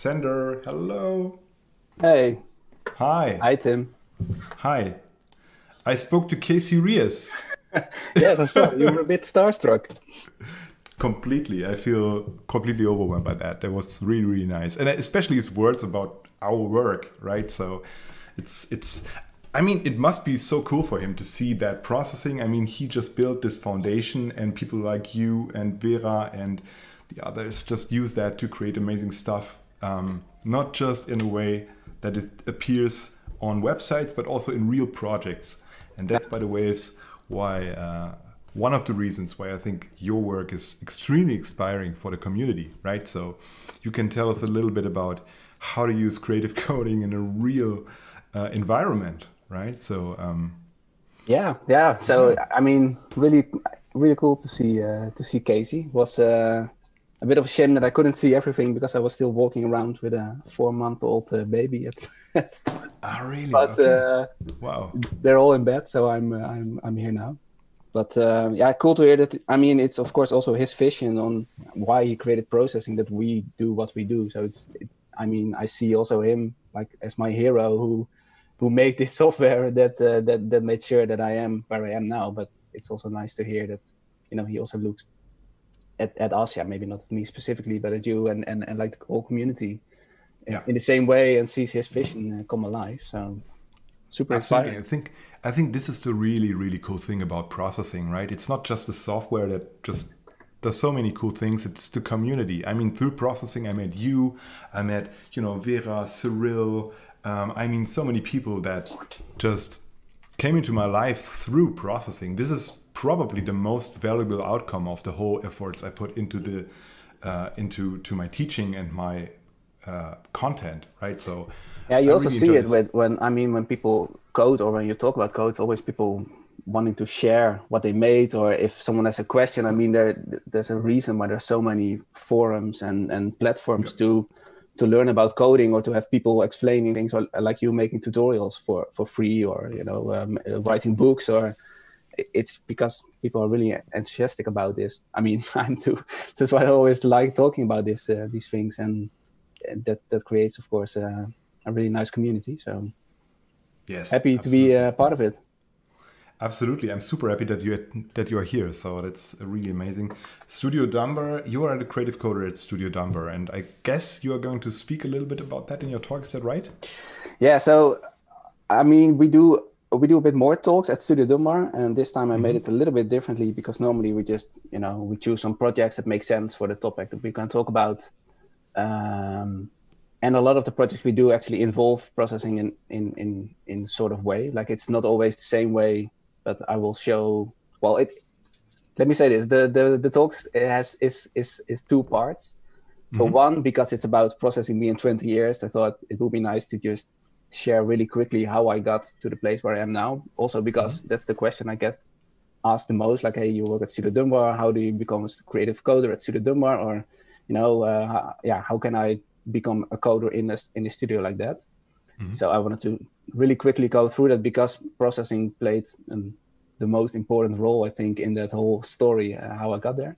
Sander, hello. Hey. Hi. Hi, Tim. Hi. I spoke to Casey Reas. yes, I saw. You were a bit starstruck. completely. I feel completely overwhelmed by that. That was really, really nice, and especially his words about our work, right? So, it's it's. I mean, it must be so cool for him to see that processing. I mean, he just built this foundation, and people like you and Vera and the others just use that to create amazing stuff. Um, not just in a way that it appears on websites, but also in real projects. And that's, by the way, is why uh, one of the reasons why I think your work is extremely inspiring for the community, right? So you can tell us a little bit about how to use creative coding in a real uh, environment, right? So um, yeah, yeah. So I mean, really, really cool to see uh, to see Casey. Was uh, a bit of a shame that I couldn't see everything because I was still walking around with a four-month-old uh, baby at, at Oh, really? But Okay. uh, wow. they're all in bed, so I'm uh, I'm I'm here now. But um, yeah, cool to hear that. I mean, it's of course also his vision on why he created processing that we do what we do. So it's, it, I mean, I see also him like as my hero who who made this software that uh, that that made sure that I am where I am now. But it's also nice to hear that you know he also looks at, at us, yeah, maybe not at me specifically, but at you and and, and like the whole community in- Yeah. in the same way and sees his vision uh, come alive. So super Absolutely. inspiring. I think I think this is the really really cool thing about processing, right? It's not just the software that just does so many cool things. It's the community. I mean, through processing, I met you. I met you know Vera, Cyril. Um, I mean, so many people that just came into my life through processing. This is probably the most valuable outcome of the whole efforts I put into the uh, into to my teaching and my uh, content, right? So Yeah, you I also really see it this. with when I mean when people code or when you talk about code, it's always people wanting to share what they made or if someone has a question. I mean, there there's a reason why there's so many forums and and platforms to to learn about coding or to have people explaining things or like you making tutorials for for free or you know um, writing books or it's because people are really enthusiastic about this. I mean, I'm too. That's why I always like talking about this uh, these things, and that that creates, of course, uh, a really nice community. So yes, happy to be uh, part of it. Absolutely, I'm super happy that you that you are here. So that's really amazing. Studio Dumbar, you are the creative coder at Studio Dumbar, and I guess you are going to speak a little bit about that in your talk. Is that right? Yeah. So I mean, we do we do a bit more talks at Studio Dumbar, and this time I made it a little bit differently because normally we just you know we choose some projects that make sense for the topic that we can talk about. Um, and a lot of the projects we do actually involve processing in, in in in sort of way. Like it's not always the same way but i will show well it let me say this the the, the talks it has is is is two parts. So one because it's about processing me in 20 years i thought it would be nice to just share really quickly how i got to the place where i am now. Also because that's the question i get asked the most like hey you work at studio Dumbar how do you become a creative coder at studio Dumbar or you know uh, yeah how can i become a coder in the, in the studio like that? So i wanted to really quickly go through that because processing played um, the most important role i think in that whole story uh, how i got there.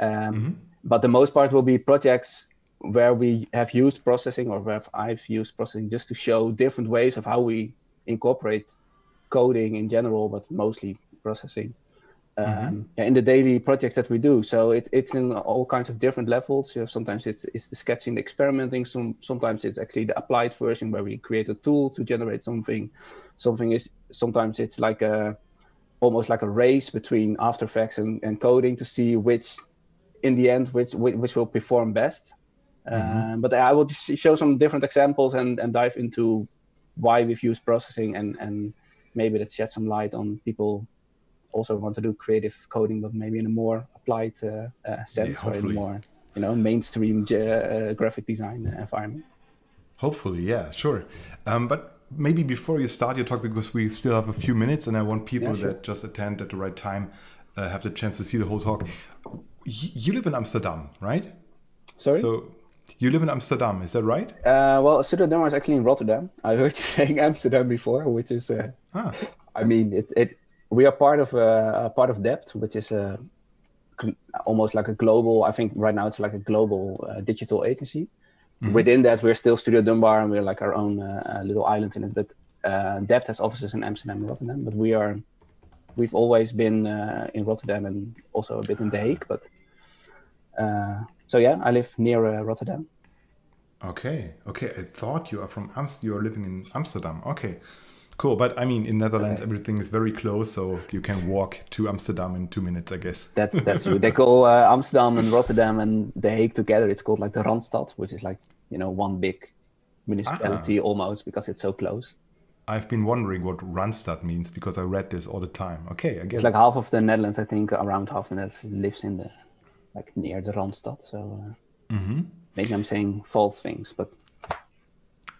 Um, but the most part will be projects where we have used processing or where i've used processing just to show different ways of how we incorporate coding in general but mostly processing um, yeah, in the daily projects that we do. So it, it's in all kinds of different levels. You know, sometimes it's, it's the sketching, the experimenting. Some sometimes it's actually the applied version where we create a tool to generate something. Something is sometimes it's like a almost like a race between After Effects and, and coding to see which, in the end, which, which will perform best. Um, but I will just show some different examples and, and dive into why we've used processing and and maybe that shed some light on people also want to do creative coding, but maybe in a more applied uh, uh, sense or in a more you know mainstream j- uh, graphic design environment. Hopefully, yeah, sure. Um, but maybe before you start your talk, because we still have a few minutes, and I want people Yeah, sure. that just attend at the right time uh, have the chance to see the whole talk. You live in Amsterdam, right? Sorry. So you live in Amsterdam, is that right? uh, well, Studio Dumbar is actually in Rotterdam. I heard you saying Amsterdam before, which is, uh, Ah, I mean, it, it. We are part of uh, a part of Dept, which is a almost like a global. I think right now it's like a global uh, digital agency. within that, we're still Studio Dumbar and we're like our own uh, little island in it. But uh, Dept has offices in Amsterdam and Rotterdam, but we are we've always been uh, in Rotterdam and also a bit in The Hague. But uh, so yeah, I live near uh, Rotterdam. Okay, okay. I thought you are from Amsterdam. You are living in Amsterdam. Okay, cool. But I mean, in Netherlands, everything is very close, so you can walk to Amsterdam in two minutes, I guess. That's that's true. they call uh, Amsterdam and Rotterdam and The Hague together. It's called like the Randstad, which is like you know one big municipality ah. almost because it's so close. I've been wondering what Randstad means because I read this all the time. Okay, I guess it's like half of the Netherlands. I think around half the Netherlands lives in the like near the Randstad. So uh, mm-hmm. maybe I'm saying false things, but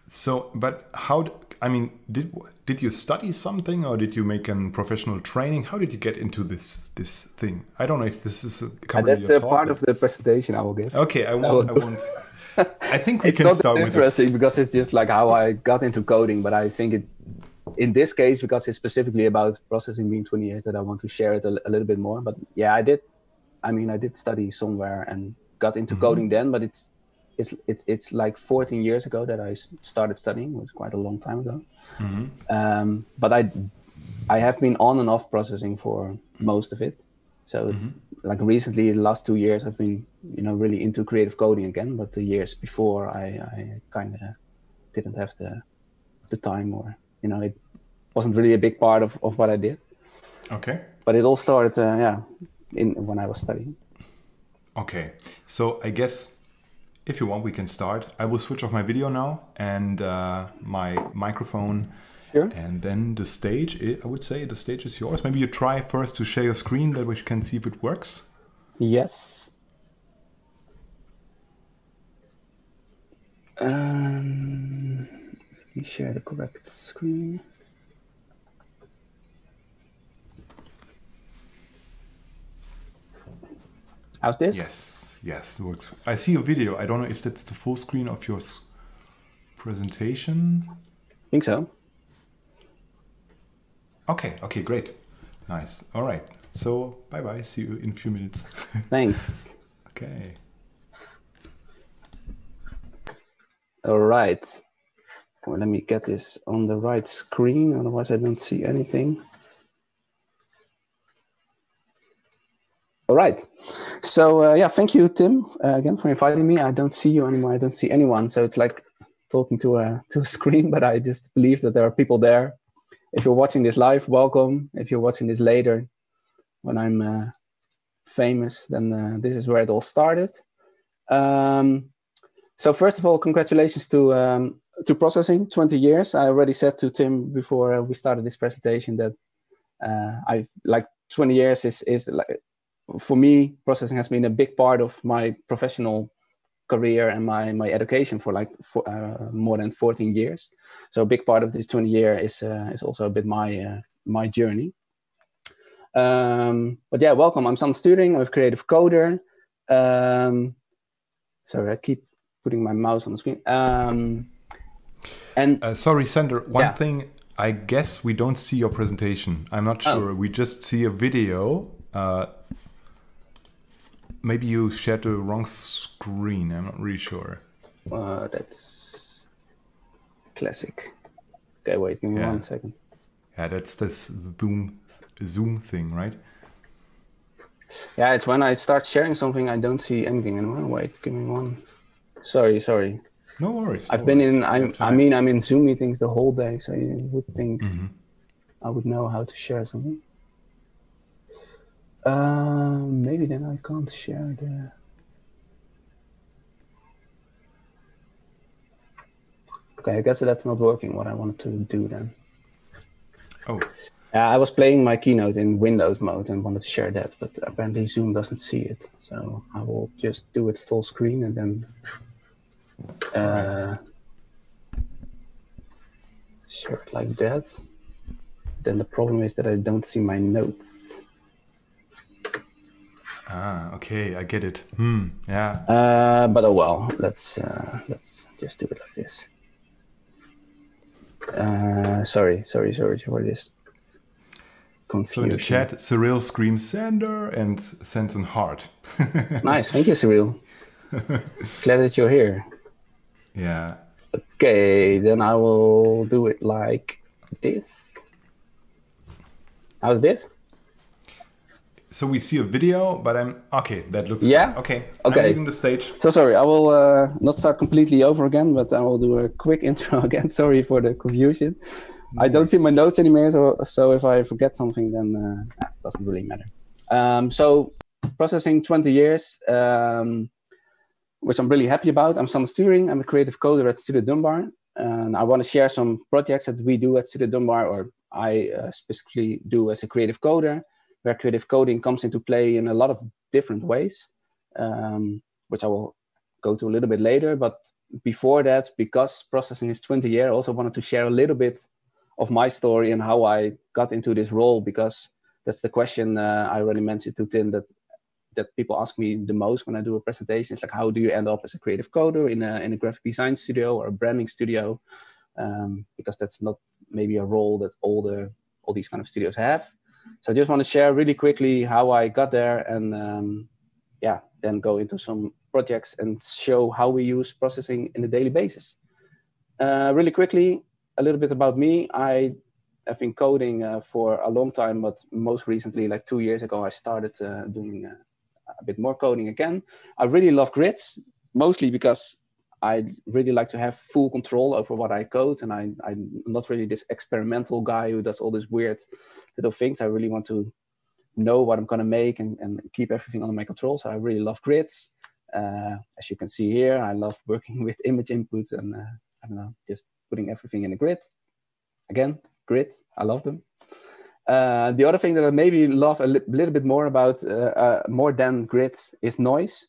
so but how? I mean, did did you study something or did you make a professional training? How did you get into this this thing? I don't know if this is a uh, that's a part of the presentation I will give. Okay, I won't. I, I won't. I think we it's can not start interesting because it's just like how I got into coding, but I think it in this case because it's specifically about processing being 28 that I want to share it a, a little bit more. But yeah, I did. I mean, I did study somewhere and got into mm-hmm. coding then, but it's it's it's it's like 14 years ago that I started studying. It was quite a long time ago. Mm-hmm. Um, but I I have been on and off processing for most of it. So mm-hmm. like recently, the last two years, I've been you know really into creative coding again. But the years before, I, I kind of didn't have the the time, or you know, it wasn't really a big part of, of what I did. Okay. But it all started, uh, yeah, in when I was studying. Okay, so I guess if you want, we can start. I will switch off my video now and uh, my microphone Sure. And then the stage, I would say the stage is yours. Maybe you try first to share your screen that we can see if it works. Yes. Um, let me share the correct screen. How's this? Yes, yes, it works. I see a video. I don't know if that's the full screen of your presentation. I think so. Okay, okay, great. Nice. All right. So, bye bye. See you in a few minutes. Thanks. okay. All right. Well, let me get this on the right screen, otherwise, I don't see anything. All right. So, uh, yeah, thank you, Tim, uh, again for inviting me. I don't see you anymore. I don't see anyone. So, it's like talking to a, to a screen, but I just believe that there are people there if you're watching this live, welcome. If you're watching this later, when I'm uh, famous, then uh, this is where it all started. Um, so first of all, congratulations to um, to processing 20 years. I already said to Tim before uh, we started this presentation that uh, I've like 20 years is is like for me processing has been a big part of my professional career and my my education for like for, uh, more than 14 years. So a big part of this 20 year is uh, is also a bit my uh, my journey. Um, but yeah, welcome. I'm Sander Sturing. I'm a creative coder. Um, sorry, I keep putting my mouse on the screen. Um, and uh, sorry, Sander. One yeah. thing. I guess we don't see your presentation. I'm not oh. sure. Oh. We just see a video. Maybe you shared the wrong screen. I'm not really sure. Uh, that's classic. Okay, wait, give me yeah. one second. Yeah, that's this Zoom Zoom thing, right? Yeah, it's when I start sharing something, I don't see anything anymore. Wait, give me one. Sorry, sorry. No worries. I've been worries. in. I, I mean, I'm in Zoom meetings the whole day, so you would think mm-hmm. I would know how to share something. Uh, maybe then I can't share the. Okay, I guess that's not working. What I wanted to do then. Oh. Yeah, I was playing my keynote in Windows mode and wanted to share that, but apparently Zoom doesn't see it. So I will just do it full screen and then uh, share it like that. Then the problem is that I don't see my notes. Ah, okay, I get it. Hmm, yeah. Uh, but oh well, let's uh, let's just do it like this. Uh, sorry, sorry, sorry for this confusion. So in the chat, Cyril screams Sander and sends an heart. nice, thank you, Cyril. Glad that you're here. Yeah. Okay, then I will do it like this. How's this? So we see a video, but I'm okay. That looks Yeah? good. okay. Okay. I'm leaving the stage. So sorry, I will uh, not start completely over again, but I will do a quick intro again. Sorry for the confusion. I don't see my notes anymore, so, so if I forget something, then uh, it doesn't really matter. Um, so processing 20 years, um, which I'm really happy about. I'm Sander Sturing. I'm a creative coder at Studio Dumbar, and I want to share some projects that we do at Studio Dumbar, or I uh, specifically do as a creative coder, where creative coding comes into play in a lot of different ways, um, which I will go to a little bit later. But before that, because processing is 20 years, I also wanted to share a little bit of my story and how I got into this role, because that's the question uh, I already mentioned to Tim that that people ask me the most when I do a presentation. It's like, how do you end up as a creative coder in a in a graphic design studio or a branding studio? Um, because that's not maybe a role that all the all these kind of studios have. So I just want to share really quickly how I got there and um, yeah, then go into some projects and show how we use processing in a daily basis. Uh, really quickly, a little bit about me. I have been coding uh, for a long time, but most recently, like two years ago, I started uh, doing uh, a bit more coding again. I really love grids, mostly because I really like to have full control over what I code, and I, I'm not really this experimental guy who does all these weird little things. I really want to know what I'm going to make and, and keep everything under my control. So I really love grids. Uh, as you can see here, I love working with image input and uh, I don't know, just putting everything in a grid. Again, grids, I love them. Uh, the other thing that I maybe love a li little bit more about, uh, uh, more than grids, is noise.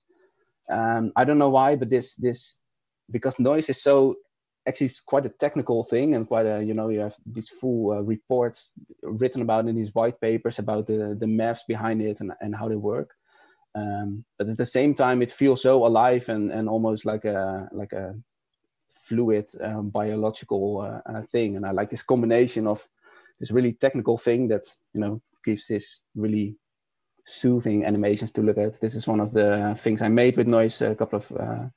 Um, I don't know why, but this this because noise is so actually it's quite a technical thing and quite a you know you have these full uh, reports written about in these white papers about the the maths behind it and, and how they work. Um, but at the same time, it feels so alive and, and almost like a like a fluid um, biological uh, uh, thing. And I like this combination of this really technical thing that you know gives this really soothing animations to look at. This is one of the things I made with noise a couple of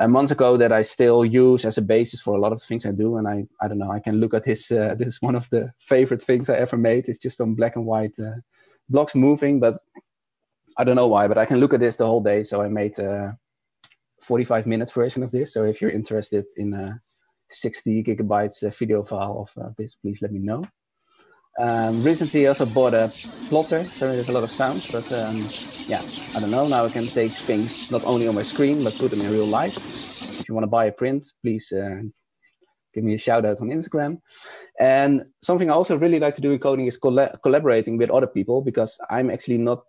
uh, months ago that I still use as a basis for a lot of things I do. And I I don't know I can look at this. Uh, this is one of the favorite things I ever made. It's just on black and white uh, blocks moving, but I don't know why. But I can look at this the whole day. So I made a 45 minute version of this. So if you're interested in a 60 gigabytes uh, video file of uh, this, please let me know. Um, recently, I also bought a plotter, so there's a lot of sounds. But um, yeah, I don't know. Now I can take things not only on my screen, but put them in real life. If you want to buy a print, please uh, give me a shout out on Instagram. And something I also really like to do in coding is colla- collaborating with other people because I'm actually not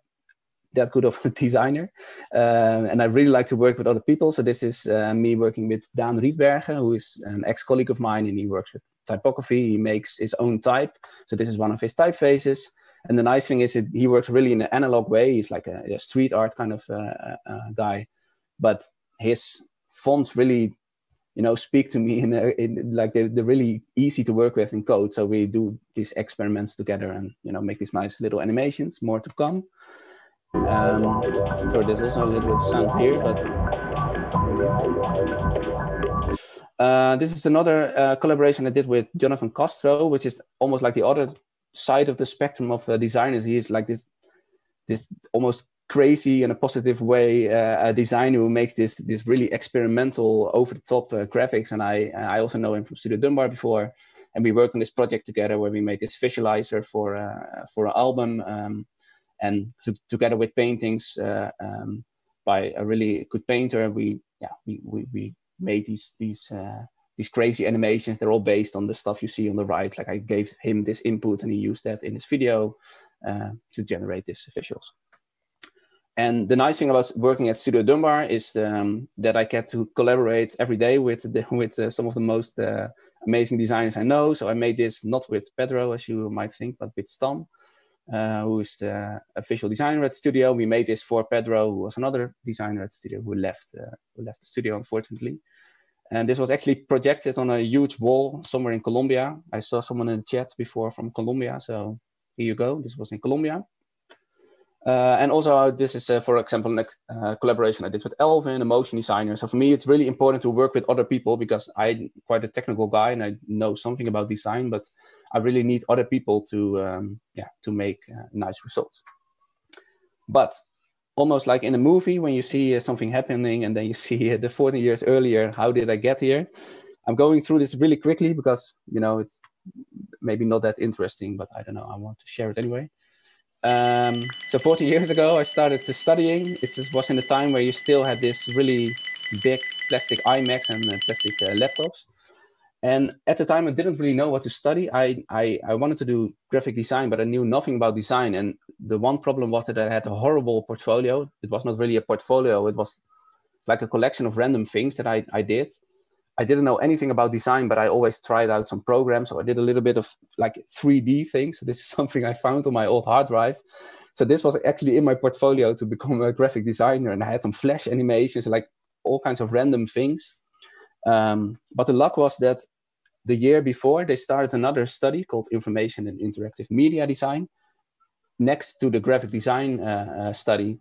that good of a designer. Uh, and I really like to work with other people. So this is uh, me working with Daan Rietbergen, who is an ex-colleague of mine, and he works with typography. He makes his own type. So this is one of his typefaces. And the nice thing is that he works really in an analog way. He's like a, a street art kind of uh, uh guy, but his fonts really, you know, speak to me in, a, in like they're, they're really easy to work with in code. So we do these experiments together and you know make these nice little animations. More to come. Um, so there's also a little bit of sound here, but uh, this is another uh, collaboration I did with Jonathan Castro, which is almost like the other side of the spectrum of uh, designers. He is like this, this almost crazy in a positive way uh, a designer who makes this this really experimental, over the top uh, graphics. And I I also know him from Studio Dumbar before, and we worked on this project together where we made this visualizer for for an album. Um, and to, together with paintings um, by a really good painter, we yeah we we, we made these these uh, these crazy animations. They're all based on the stuff you see on the right. Like I gave him this input, and he used that in his video uh, to generate these visuals. And the nice thing about working at Studio Dumbar is um, that I get to collaborate every day with the, with uh, some of the most uh, amazing designers I know. So I made this not with Pedro, as you might think, but with Stan uh, who is the official designer at studio. We made this for Pedro, who was another designer at studio who left uh, who left the studio unfortunately. And this was actually projected on a huge wall somewhere in Colombia. I saw someone in the chat before from Colombia, so here you go. This was in Colombia. Uh, and also, this is, uh, for example, a uh, collaboration I did with Elvin, a motion designer. So for me, it's really important to work with other people because I'm quite a technical guy and I know something about design, but I really need other people to, um, yeah, to make uh, nice results. But almost like in a movie, when you see uh, something happening and then you see uh, the 40 years earlier, how did I get here? I'm going through this really quickly because you know it's maybe not that interesting, but I don't know. I want to share it anyway. Um, so 40 years ago, I started to studying. It was in a time where you still had this really big plastic iMacs and uh, plastic uh, laptops. And at the time, I didn't really know what to study. I, I, I wanted to do graphic design, but I knew nothing about design. And the one problem was that I had a horrible portfolio. It was not really a portfolio. It was like a collection of random things that I, I did. I didn't know anything about design, but I always tried out some programs. So I did a little bit of like 3D things. This is something I found on my old hard drive. So this was actually in my portfolio to become a graphic designer. And I had some flash animations, like all kinds of random things. Um, but the luck was that the year before, they started another study called Information and Interactive Media Design next to the graphic design uh, uh, study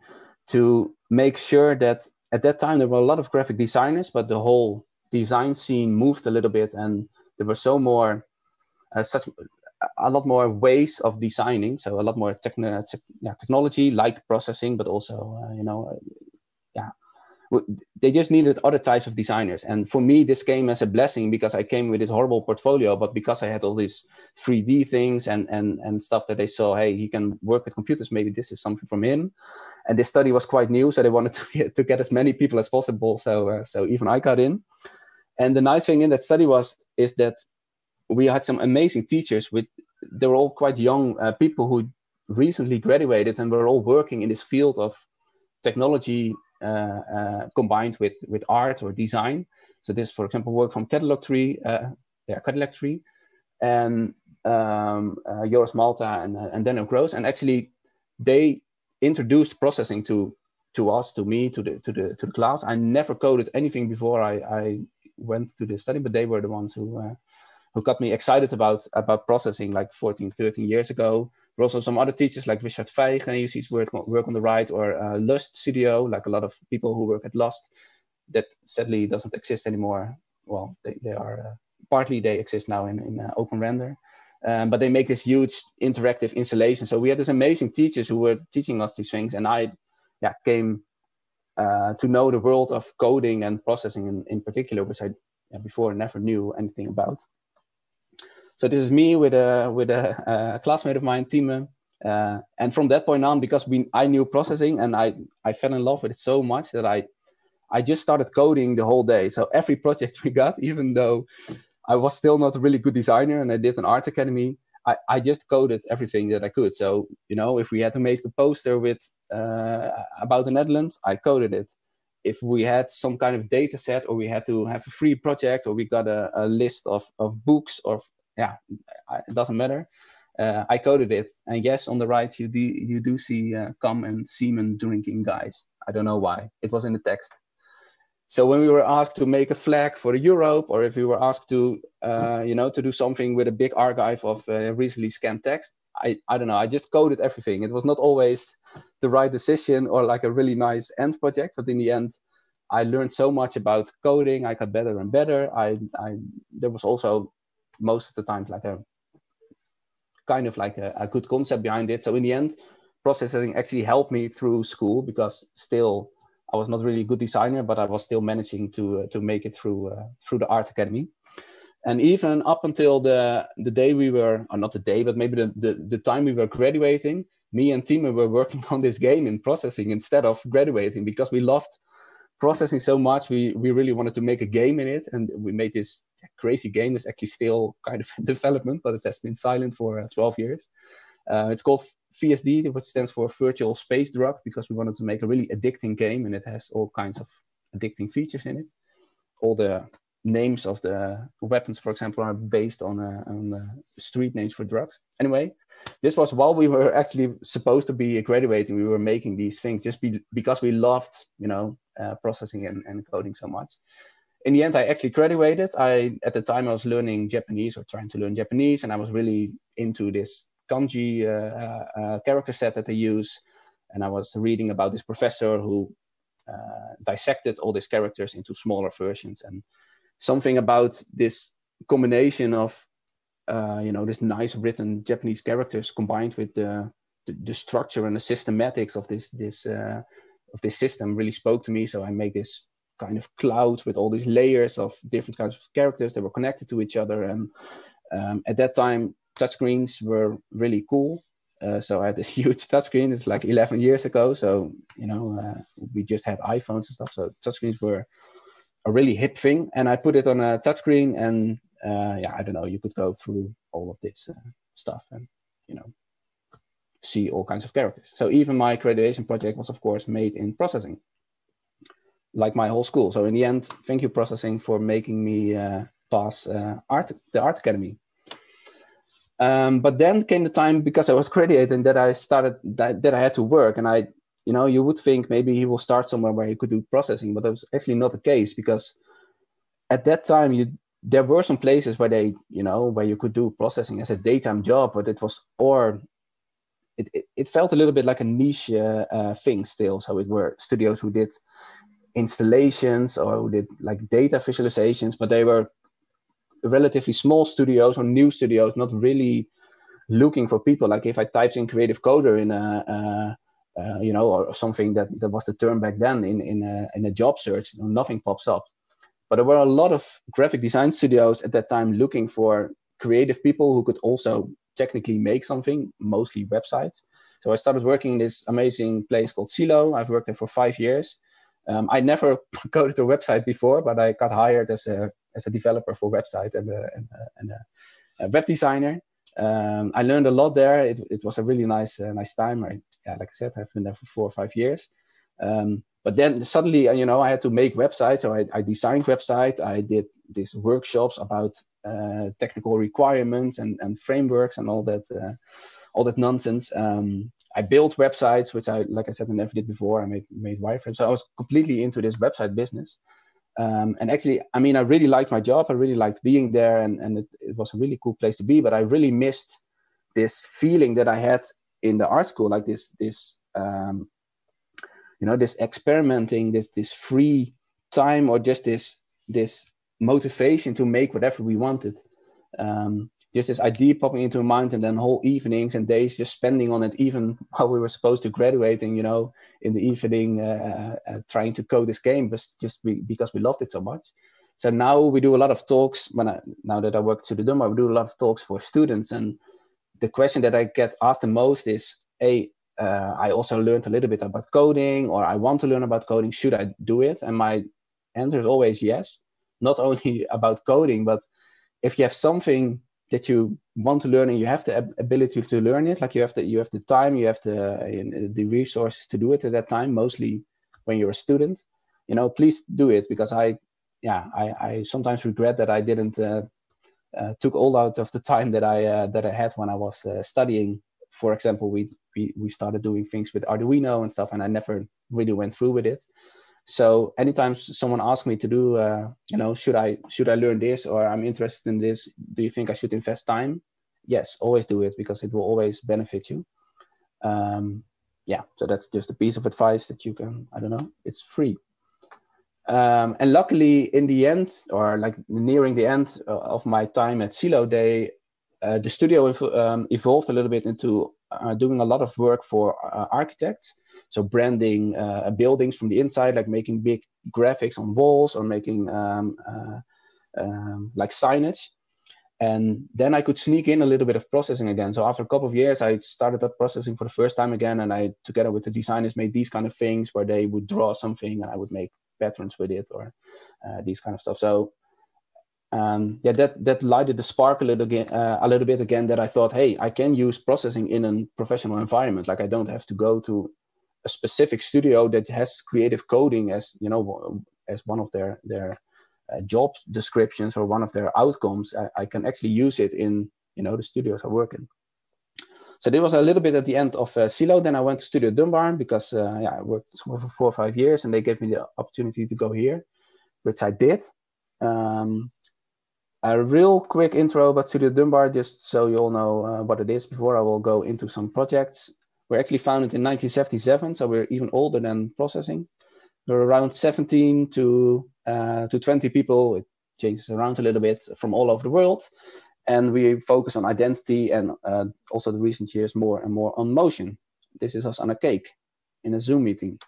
to make sure that at that time there were a lot of graphic designers, but the whole design scene moved a little bit and there were so more uh, such a lot more ways of designing. So a lot more techn- te- yeah, technology like processing but also uh, you know uh, yeah. They just needed other types of designers. And for me this came as a blessing because i came with this horrible portfolio but because i had all these 3d things and and and stuff that they saw hey he can work with computers maybe this is something from him. And this study was quite new so they wanted to get, to get as many people as possible. So uh, so even i got in and the nice thing in that study was is that we had some amazing teachers with they were all quite young uh, people who recently graduated and were all working in this field of technology uh, uh, combined with with art or design. So this, for example, work from Catalog Tree, uh, yeah, Cadillac Tree, and um, uh, Joris Maltha and uh, and Daniel Gross, and actually they introduced processing to to us, to me, to the to the to the class. I never coded anything before I, I went to the study, but they were the ones who uh, who got me excited about about processing like 14, 13 years ago. Also some other teachers like Richard Vijgen, you see his work, work on the right, or uh, Lust Studio, like a lot of people who work at Lust, that sadly doesn't exist anymore. Well, they, they are uh, partly they exist now in, in uh, Open Render. Um, but they make this huge interactive installation. So we had these amazing teachers who were teaching us these things, and I, yeah, came uh, to know the world of coding and processing in, in particular, which I before never knew anything about. So this is me with a with a, a classmate of mine, Timo. Uh, and from that point on, because we I knew processing and I I fell in love with it so much that I I just started coding the whole day. So every project we got, even though I was still not a really good designer and I did an art academy, I, I just coded everything that I could. So, you know, if we had to make a poster with uh, about the Netherlands, I coded it. If we had some kind of data set or we had to have a free project or we got a, a list of, of books or, yeah, it doesn't matter. Uh, I coded it. And yes, on the right, you do, you do see uh, come and semen drinking guys. I don't know why. It was in the text. So when we were asked to make a flag for Europe, or if we were asked to, uh, you know, to do something with a big archive of uh, recently scanned text, I, I don't know, I just coded everything. It was not always the right decision or like a really nice end project, but in the end, I learned so much about coding. I got better and better. I, I there was also most of the time like a kind of like a, a good concept behind it. So in the end, processing actually helped me through school because still I was not really a good designer, but I was still managing to uh, to make it through uh, through the art academy. And even up until the the day we were, or not the day, but maybe the, the, the time we were graduating, me and Timo were working on this game in processing instead of graduating because we loved processing so much. We we really wanted to make a game in it, and we made this crazy game. It's actually still kind of in development, but it has been silent for uh, 12 years. Uh, it's called VSD, which stands for Virtual Space Drug, because we wanted to make a really addicting game, and it has all kinds of addicting features in it. All the names of the weapons, for example, are based on, uh, on street names for drugs. Anyway, this was while we were actually supposed to be graduating. We were making these things just be, because we loved, you know, uh, processing and, and coding so much. In the end, I actually graduated. I at the time I was learning Japanese or trying to learn Japanese, and I was really into this kanji uh, uh, uh, character set that they use. and I was reading about this professor who dissected all these characters into smaller versions, and something about this combination of uh, you know this nice written Japanese characters combined with the the, the structure and the systematics of this this uh, of this system really spoke to me. So I made this kind of cloud with all these layers of different kinds of characters that were connected to each other. And um, at that time, touchscreens were really cool. Uh, so I had this huge touchscreen. It's like 11 years ago. So you know, uh, we just had iPhones and stuff. So touchscreens were a really hip thing. And I put it on a touchscreen, and uh, yeah, I don't know. You could go through all of this uh, stuff, and you know, see all kinds of characters. So even my graduation project was, of course, made in processing, like my whole school. So in the end, thank you processing for making me uh, pass uh, art, the art academy. Um, but then came the time because I was graduating that I started that, that I had to work, and I, you know, you would think maybe he will start somewhere where he could do processing, but that was actually not the case because at that time you there were some places where they, you know, where you could do processing as a daytime job, but it was or it, it, felt a little bit like a niche uh, uh, thing still. So it were studios who did installations or who did like data visualizations, but they were relatively small studios or new studios, not really looking for people. Like if I typed in creative coder in a, uh, uh, you know, or something that, that was the term back then in, in, a, in a job search, nothing pops up. But there were a lot of graphic design studios at that time looking for creative people who could also technically make something, mostly websites. So I started working in this amazing place called Silo. I've worked there for five years. Um, I never coded a website before, but I got hired as a as a developer for website and a, and a, and a, web designer. Um, I learned a lot there. It, it was a really nice uh, nice time. I, yeah, like I said, I've been there for four or five years. Um, but then suddenly, uh, you know, I had to make websites. So I, I designed website. I did these workshops about uh, technical requirements and, and frameworks and all that uh, all that nonsense. Um, I built websites, which I, like I said, I never did before. I made made wireframes, so I was completely into this website business. Um, and actually, I mean, I really liked my job. I really liked being there, and, and it, it, was a really cool place to be. But I really missed this feeling that I had in the art school, like this, this, um, you know, this experimenting, this, this free time, or just this, this motivation to make whatever we wanted. Um, just this idea popping into a mind and then whole evenings and days just spending on it even while we were supposed to graduating you know in the evening uh, uh, trying to code this game but just be, because we loved it so much. So now we do a lot of talks when I, now that i work to the Dumbar we do a lot of talks for students. And the question that i get asked the most is hey uh, i also learned a little bit about coding or i want to learn about coding. Should i do it? And my answer is always yes. Not only about coding but if you have something that you want to learn and you have the ability to learn it like you have the you have the time you have the uh, the resources to do it at that time mostly when you're a student you know please do it because i yeah i i sometimes regret that i didn't uh, uh, took all out of the time that i uh, that i had when i was uh, studying. For example we, we we started doing things with arduino and stuff and i never really went through with it so anytime someone asks me to do uh, you know should i should i learn this or i'm interested in this do you think i should invest time? Yes always do it because it will always benefit you. Um, yeah so that's just a piece of advice that you can i don't know it's free. Um, and luckily in the end or like nearing the end uh, of my time at silo they uh, the studio um, evolved a little bit into uh, doing a lot of work for uh, architects so branding uh, buildings from the inside, like making big graphics on walls or making um, uh, um, like signage. And then I could sneak in a little bit of processing again. So after a couple of years, I started up processing for the first time again, and I, together with the designers, made these kind of things where they would draw something, and I would make patterns with it or uh, these kind of stuff. So um, yeah, that that lighted the spark a little again, uh, a little bit again. That I thought, hey, I can use processing in a professional environment. Like I don't have to go to a specific studio that has creative coding as you know as one of their their uh, job descriptions or one of their outcomes I, I, can actually use it in you know the studios I work in so this was a little bit at the end of uh, Silo then I went to Studio Dumbar because uh, yeah I worked for four or five years and they gave me the opportunity to go here which I did um, a real quick intro about Studio Dumbar, just so you all know uh, what it is before I will go into some projects we're actually founded in 1977, so we're even older than processing. We're around 17 to uh, to 20 people. It changes around a little bit from all over the world, and we focus on identity and uh, also the recent years more and more on motion. This is us on a cake in a Zoom meeting.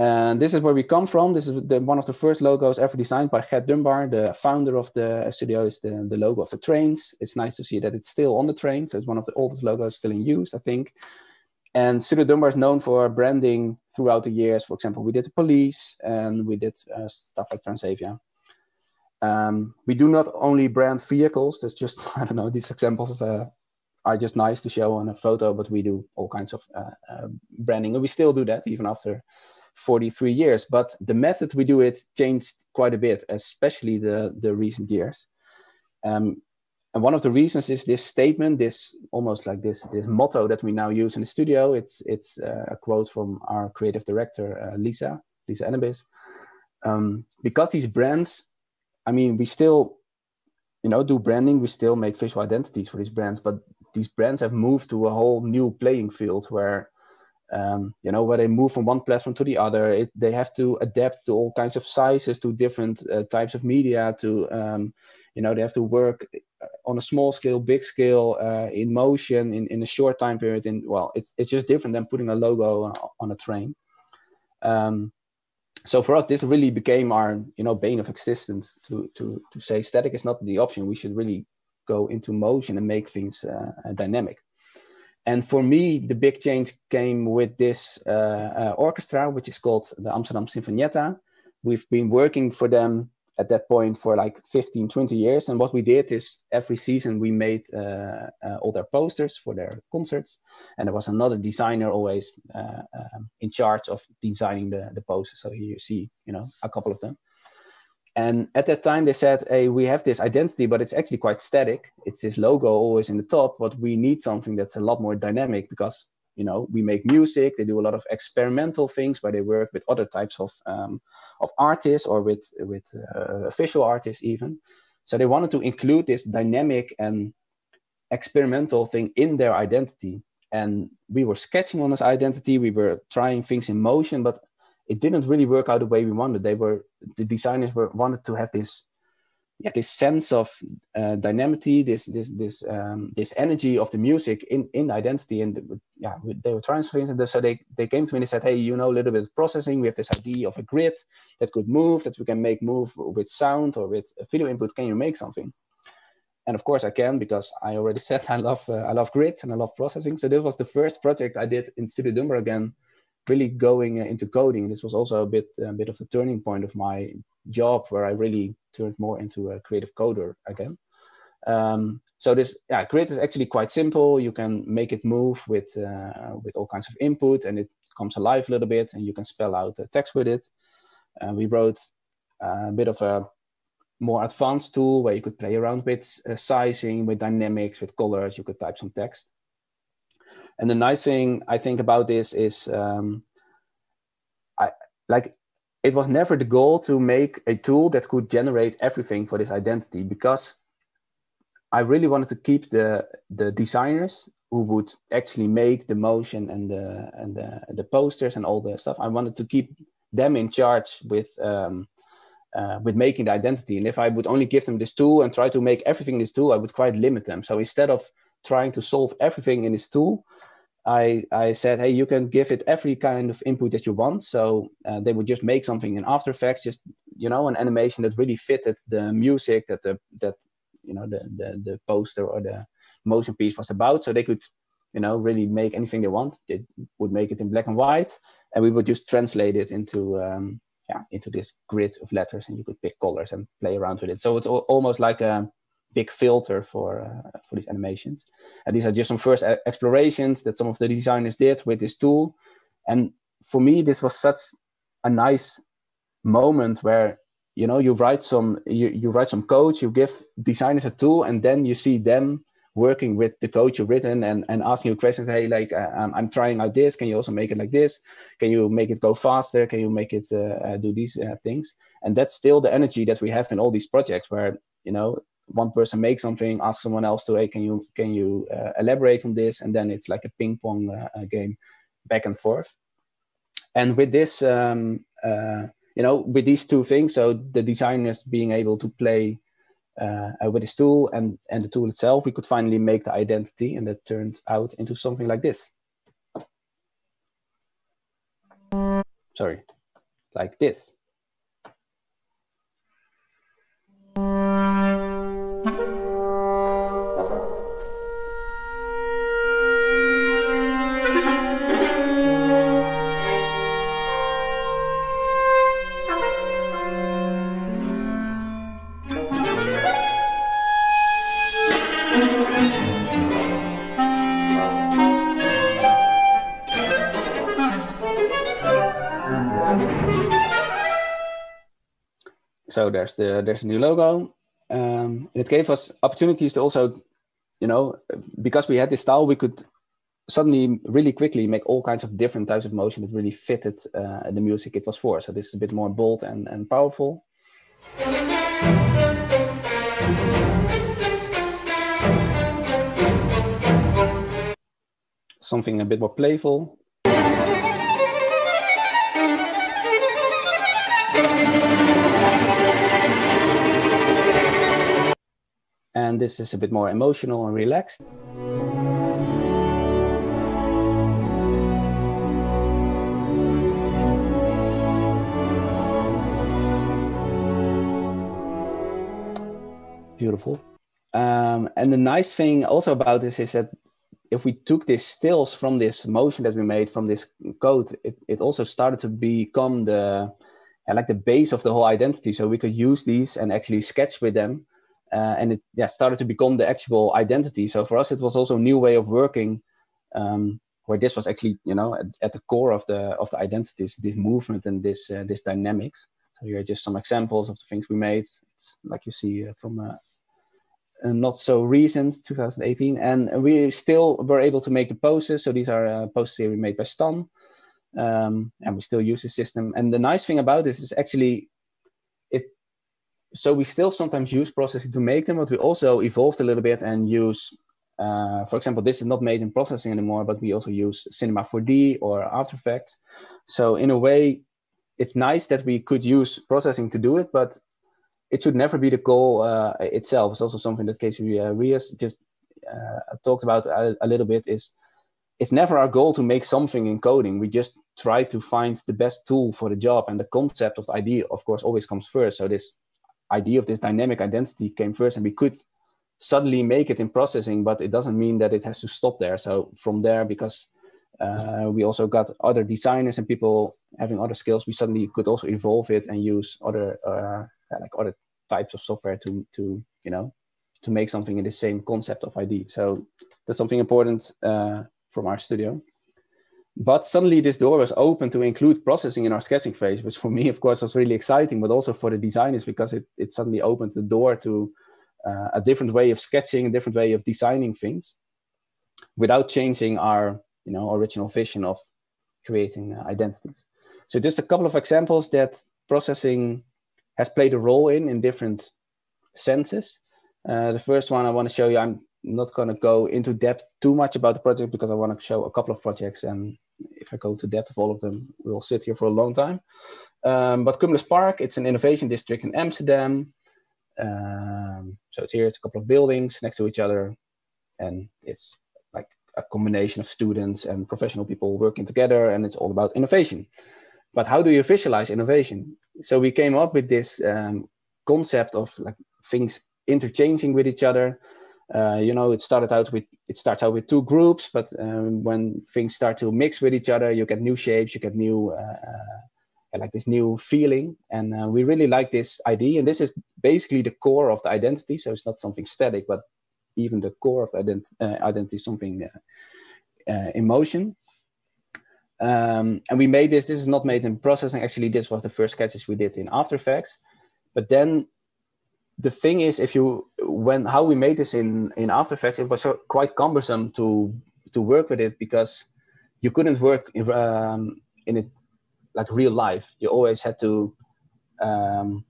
And this is where we come from. This is the, one of the first logos ever designed by Gert Dumbar, the founder of the studio. Is the, the logo of the trains. It's nice to see that it's still on the train. So it's one of the oldest logos still in use, I think. And Studio Dumbar is known for branding throughout the years. For example, we did the police and we did uh, stuff like Transavia. Um, we do not only brand vehicles. There's just I don't know these examples uh, are just nice to show on a photo, but we do all kinds of uh, uh branding, and we still do that even after 43 years. But the method we do it changed quite a bit, especially the the recent years. Um, and one of the reasons is this statement, this almost like this this motto that we now use in the studio. It's it's uh, a quote from our creative director uh, Liza Liza Enebeis. Um, because these brands, I mean, we still, you know, do branding. We still make visual identities for these brands, but these brands have moved to a whole new playing field where um, you know, where they move from one platform to the other. It, they have to adapt to all kinds of sizes, to different uh, types of media. To um, you know, they have to work uh, on a small scale, big scale, uh, in motion, in, in a short time period. And well, it's it's just different than putting a logo on a train. Um, so for us, this really became our you know bane of existence. To to to say static is not the option. We should really go into motion and make things uh, dynamic. And for me, the big change came with this uh, uh, orchestra, which is called the Amsterdam Sinfonietta. We've been working for them at that point for like 15, 20 years. And what we did is every season we made uh, uh, all their posters for their concerts. And there was another designer always uh, um, in charge of designing the, the posters. So here you see, you know, a couple of them. And at that time, they said, "Hey, we have this identity, but it's actually quite static. It's this logo always in the top, but we need something that's a lot more dynamic because you know we make music. They do a lot of experimental things where they work with other types of um, of artists or with with uh, artists even. So they wanted to include this dynamic and experimental thing in their identity. And we were sketching on this identity. We were trying things in motion, but it didn't really work out the way we wanted. They were the designers were wanted to have this yeah this sense of uh, dynamity, this this this um, this energy of the music in in identity, and yeah they were and so they they came to me and they said, hey, you know a little bit of processing. We have this idea of a grid that could move, that we can make move with sound or with video input. Can you make something? and of course I can because I already said I love uh, I love grids and I love processing. So this was the first project I did in Studio Dumbar again really going uh, into coding. This was also a bit a bit of a turning point of my job where I really turned more into a creative coder again. Um, so this yeah, grid is actually quite simple. You can make it move with uh, with all kinds of input, and it comes alive a little bit, and you can spell out the text with it. Uh, we wrote a bit of a more advanced tool where you could play around with uh, sizing, with dynamics, with colors. You could type some text. And the nice thing I think about this is, um, I like it was never the goal to make a tool that could generate everything for this identity because I really wanted to keep the the designers who would actually make the motion and the and the, the posters and all the stuff. I wanted to keep them in charge with um, uh, with making the identity. And if I would only give them this tool and try to make everything in this tool, I would quite limit them. So instead of trying to solve everything in this tool, I, I said, hey, you can give it every kind of input that you want. So uh, they would just make something in After Effects, just you know, an animation that really fitted the music that the that you know the the, the poster or the motion piece was about. So they could you know really make anything they want. They would make it in black and white, and we would just translate it into um, yeah into this grid of letters, and you could pick colors and play around with it. So it's almost like a big filter for uh, for these animations. And these are just some first explorations that some of the designers did with this tool. And for me, this was such a nice moment where you know you write some you, you write some code, you give designers a tool, and then you see them working with the code you've written and, and asking you questions hey like uh, I'm, I'm trying out this can you also make it like this can you make it go faster can you make it uh, uh, do these uh, things and that's still the energy that we have in all these projects where you know one person makes something, ask someone else to, hey, can you can you uh, elaborate on this? And then it's like a ping pong uh, game, back and forth. And with this, um, uh, you know, with these two things, so the designers being able to play uh, with this tool and and the tool itself, we could finally make the identity, and that turned out into something like this. Sorry, like this. So there's the there's a new logo. Um, it gave us opportunities to also, you know, because we had this style, we could suddenly really quickly make all kinds of different types of motion that really fitted uh, the music it was for. So this is a bit more bold and, and powerful. Something a bit more playful. And this is a bit more emotional and relaxed. Beautiful. Um, and the nice thing also about this is that if we took these stills from this motion that we made from this code, it, it also started to become the like the base of the whole identity. So we could use these and actually sketch with them uh, and it yeah started to become the actual identity. So for us, it was also a new way of working, um, where this was actually you know at, at, the core of the of the identities, this movement and this uh, this dynamics. So here are just some examples of the things we made. It's like you see uh, from a, not so recent 2018, and we still were able to make the poses. So these are uh, poses here we made by Stan. Um, and we still use the system. And the nice thing about this is actually so we still sometimes use processing to make them, but we also evolved a little bit and use, uh, for example, this is not made in processing anymore, but we also use Cinema 4D or After Effects. So in a way, it's nice that we could use processing to do it, but it should never be the goal uh, itself. It's also something that Casey uh, Reas just uh, talked about a, a, little bit. Is it's never our goal to make something in coding. We just try to find the best tool for the job, and the concept of the idea, of course, always comes first. So this idea of this dynamic identity came first and we could suddenly make it in processing but it doesn't mean that it has to stop there. So from there because uh, we also got other designers and people having other skills we suddenly could also evolve it and use other uh, like other types of software to to you know to make something in the same concept of id so that's something important uh, from our studio but suddenly this door was open to include processing in our sketching phase, which for me, of course, was really exciting, but also for the designers because it, it suddenly opened the door to uh, a different way of sketching, a different way of designing things without changing our you know, original vision of creating uh, identities. So just a couple of examples that processing has played a role in in different senses. Uh, the first one I want to show you, I'm not going to go into depth too much about the project because I want to show a couple of projects. And if I go to depth of all of them, we'll sit here for a long time. Um, but Cumulus Park, it's an innovation district in Amsterdam. Um, so it's here, it's a couple of buildings next to each other. And it's like a combination of students and professional people working together. And it's all about innovation. But how do you visualize innovation? So we came up with this um, concept of like things interchanging with each other uh, you know it started out with it starts out with two groups but um, when things start to mix with each other you get new shapes you get new uh, uh, like this new feeling. And uh, we really like this idea. And this is basically the core of the identity. So it's not something static but even the core of the ident- uh, identity something in motion um, and we made this this is not made in processing. Actually this was the first sketches we did in after effects. But then the thing is, if you when how we made this in in After Effects, it was quite cumbersome to to work with it because you couldn't work um, in it like real life. You always had to um,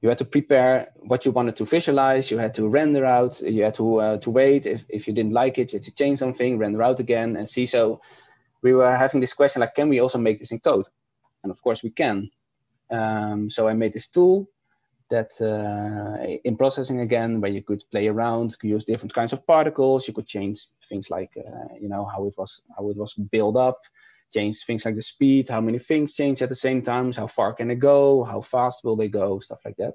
you had to prepare what you wanted to visualize. You had to render out. You had to uh, to wait. If, if you didn't like it, you had to change something, render out again, and see. So we were having this question like, can we also make this in code? And of course we can. Um, so I made this tool that uh, in processing again, where you could play around, could use different kinds of particles. You could change things like uh, you know how it was how it was built up, change things like the speed, how many things change at the same time, how far can they go, how fast will they go, stuff like that.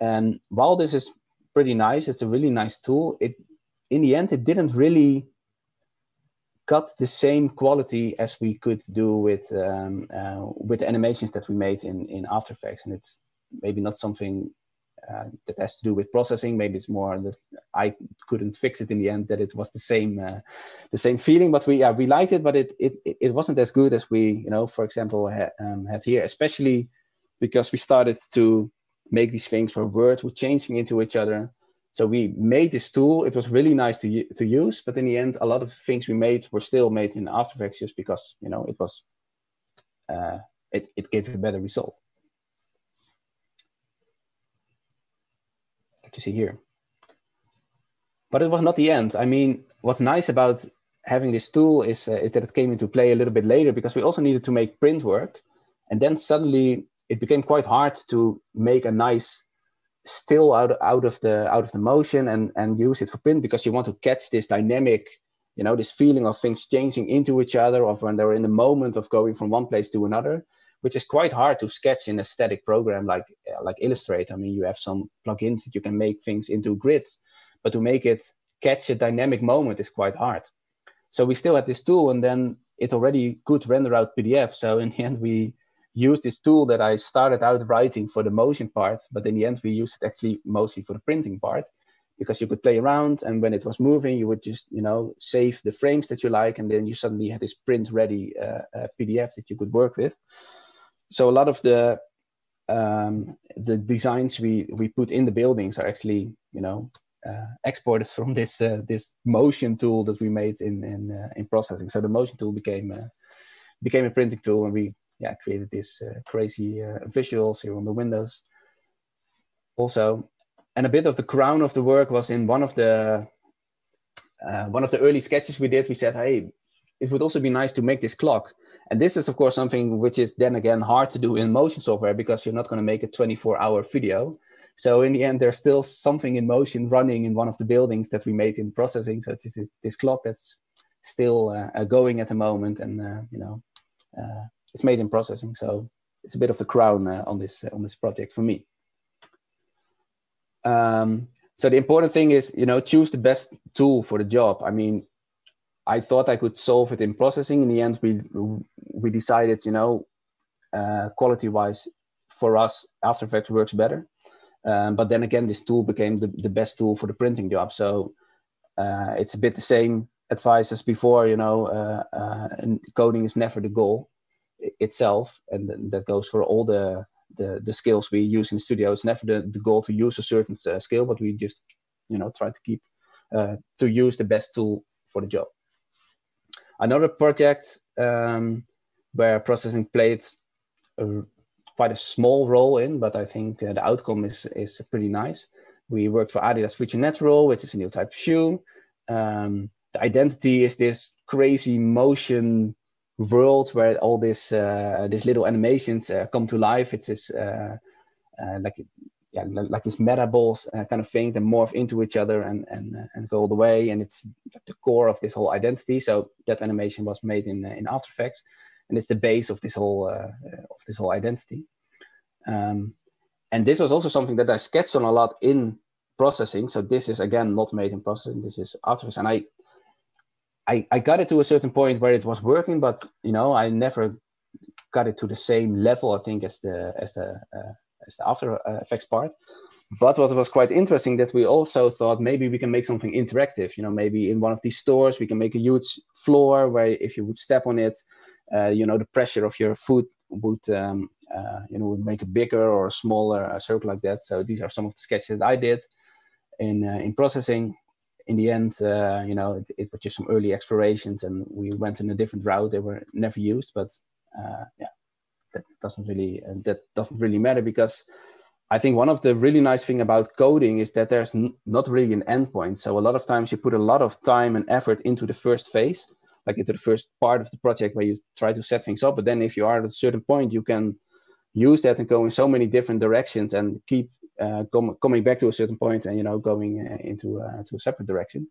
And while this is pretty nice, it's a really nice tool. It in the end it didn't really got the same quality as we could do with um, uh, with the animations that we made in in After Effects, and it's maybe not something uh, that has to do with processing. Maybe it's more that I couldn't fix it in the end. That it was the same, uh, the same feeling. But we, yeah, we liked it, but it, it, it wasn't as good as we, you know, for example, ha- um, had here. Especially because we started to make these things where words were changing into each other. So we made this tool. It was really nice to to use, but in the end, a lot of things we made were still made in After Effects just because you know it was, uh, it it gave a better result. You see here. But it was not the end. I mean, what's nice about having this tool is, uh, is that it came into play a little bit later because we also needed to make print work. And then suddenly it became quite hard to make a nice still out, out of the out of the motion and, and use it for print because you want to catch this dynamic, you know, this feeling of things changing into each other or when they're in the moment of going from one place to another which is quite hard to sketch in a static program like uh, like Illustrator. I mean, you have some plugins that you can make things into grids, but to make it catch a dynamic moment is quite hard. So we still had this tool, and then it already could render out PDF. So in the end, we used this tool that I started out writing for the motion part, but in the end, we used it actually mostly for the printing part because you could play around and when it was moving you would just you know save the frames that you like and then you suddenly had this print ready uh, uh, pdf that you could work with so a lot of the um, the designs we we put in the buildings are actually you know uh, exported from this uh, this motion tool that we made in in uh, in processing. So the motion tool became uh, became a printing tool, and we yeah created this uh, crazy uh, visuals here on the windows. Also, and a bit of the crown of the work was in one of the one of the early sketches we did. We said, hey, it would also be nice to make this clock and this is, of course, something which is then again hard to do in motion software because you're not going to make a 24 hour video. So in the end, there's still something in motion running in one of the buildings that we made in processing. So it's this clock that's still uh, going at the moment, and uh, you know, uh, it's made in processing. So it's a bit of the crown uh, on this on this project for me. Um, so the important thing is, you know, choose the best tool for the job. I mean, I thought I could solve it in processing. In the end, we we decided, you know, uh, quality wise, for us, After Effects works better. Um, but then again, this tool became the, the best tool for the printing job. So uh, it's a bit the same advice as before. You know, uh, uh coding is never the goal itself, and that goes for all the the, the skills we use in the studio. It's never the, the goal to use a certain uh, skill, but we just, you know, try to keep uh, to use the best tool for the job. Another project um, where processing played a, quite a small role in, but I think uh, the outcome is, is pretty nice. We worked for Adidas Future Natural, which is a new type of shoe. Um, the identity is this crazy motion world where all this uh, these little animations uh, come to life. It's this uh, uh like yeah, like these metaballs uh, kind of things and morph into each other and and uh, and go all the way. And it's the core of this whole identity. So that animation was made in uh, in After Effects, and it's the base of this whole uh, of this whole identity. Um, and this was also something that I sketched on a lot in processing. So this is again not made in processing. This is After Effects, and I. I, I got it to a certain point where it was working, but you know I never got it to the same level. I think as the as the uh, as the After Effects part. But what was quite interesting that we also thought maybe we can make something interactive. You know, maybe in one of these stores we can make a huge floor where if you would step on it, uh, you know, the pressure of your foot would um, uh, you know would make a bigger or a smaller uh, circle like that. So these are some of the sketches that I did in uh, in processing. In the end, uh, you know, it, it was just some early explorations, and we went in a different route. They were never used, but uh, yeah, that doesn't really uh, that doesn't really matter because I think one of the really nice thing about coding is that there's n- not really an endpoint. So a lot of times you put a lot of time and effort into the first phase, like into the first part of the project where you try to set things up. But then if you are at a certain point, you can use that and go in so many different directions and keep uh, com- coming back to a certain point and you know going uh, into uh, to a separate direction.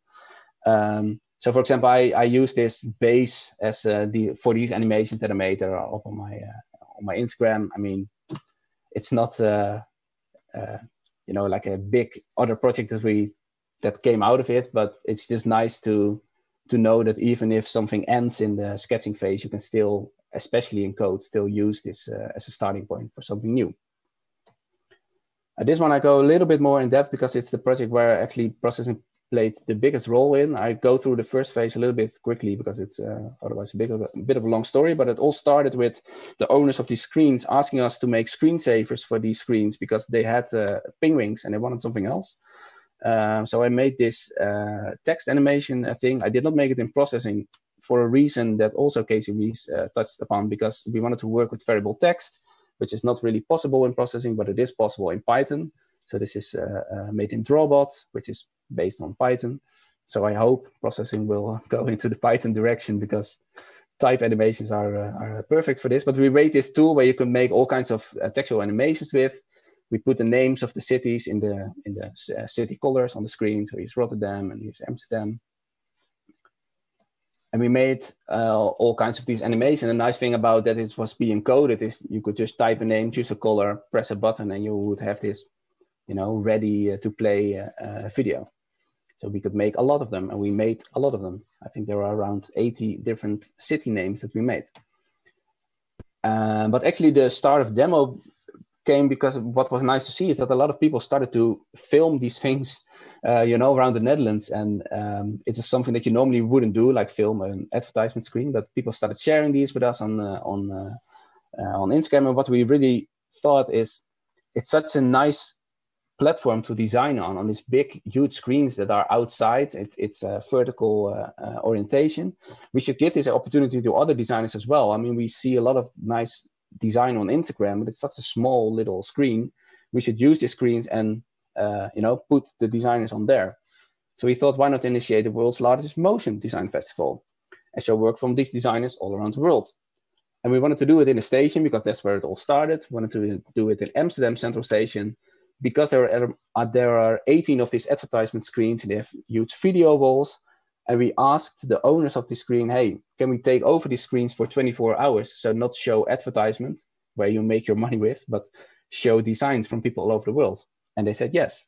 Um, so for example, I, I use this base as uh, the for these animations that I made that are up on my uh, on my Instagram. I mean, it's not uh, you know like a big other project that we that came out of it, but it's just nice to to know that even if something ends in the sketching phase, you can still, especially in code, still use this uh, as a starting point for something new. Uh, this one I go a little bit more in depth because it's the project where actually processing played the biggest role in. I go through the first phase a little bit quickly because it's uh, otherwise a bit, of a, a bit of a long story. But it all started with the owners of these screens asking us to make screensavers for these screens because they had uh, Penguins and they wanted something else. Um, so I made this uh, text animation thing. I did not make it in processing for a reason that also Casey Reas uh, touched upon because we wanted to work with variable text, which is not really possible in processing, but it is possible in Python. So this is uh, uh, made in Drawbot, which is based on Python. So I hope processing will go into the Python direction because type animations are, uh, are perfect for this. But we made this tool where you can make all kinds of uh, textual animations with. We put the names of the cities in the in the uh, city colors on the screen. So use Rotterdam and use Amsterdam. And we made uh, all kinds of these animations. The nice thing about that it was being coded is you could just type a name, choose a color, press a button, and you would have this you know, ready uh, to play uh, video. So we could make a lot of them, and we made a lot of them. I think there are around 80 different city names that we made. Um, but actually, the start of demo came because what was nice to see is that a lot of people started to film these things, uh, you know, around the Netherlands, and um, it is something that you normally wouldn't do, like film an advertisement screen. But people started sharing these with us on uh, on uh, on Instagram, and what we really thought is it's such a nice platform to design on on these big huge screens that are outside. It, it's a vertical uh, uh, orientation. We should give this opportunity to other designers as well. I mean we see a lot of nice design on instagram but it's such a small little screen. We should use these screens and uh, you know put the designers on there. So we thought why not initiate the world's largest motion design festival? And show work from these designers all around the world. And we wanted to do it in a station because that's where it all started. We wanted to do it in amsterdam central station because there are, uh, there are 18 of these advertisement screens, and they have huge video walls. And we asked the owners of the screen, hey, can we take over these screens for 24 hours? So not show advertisement where you make your money with, but show designs from people all over the world. And they said yes.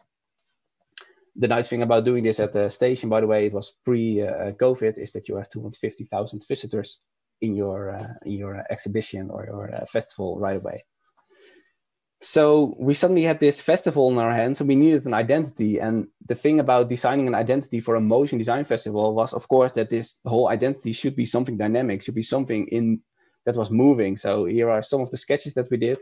The nice thing about doing this at the station, by the way, it was pre-COVID, uh, is that you have 250,000 visitors in your uh, in your exhibition or your uh, festival right away. So we suddenly had this festival in our hands and we needed an identity. And the thing about designing an identity for a motion design festival was, of course, that this whole identity should be something dynamic, should be something in that was moving. So here are some of the sketches that we did.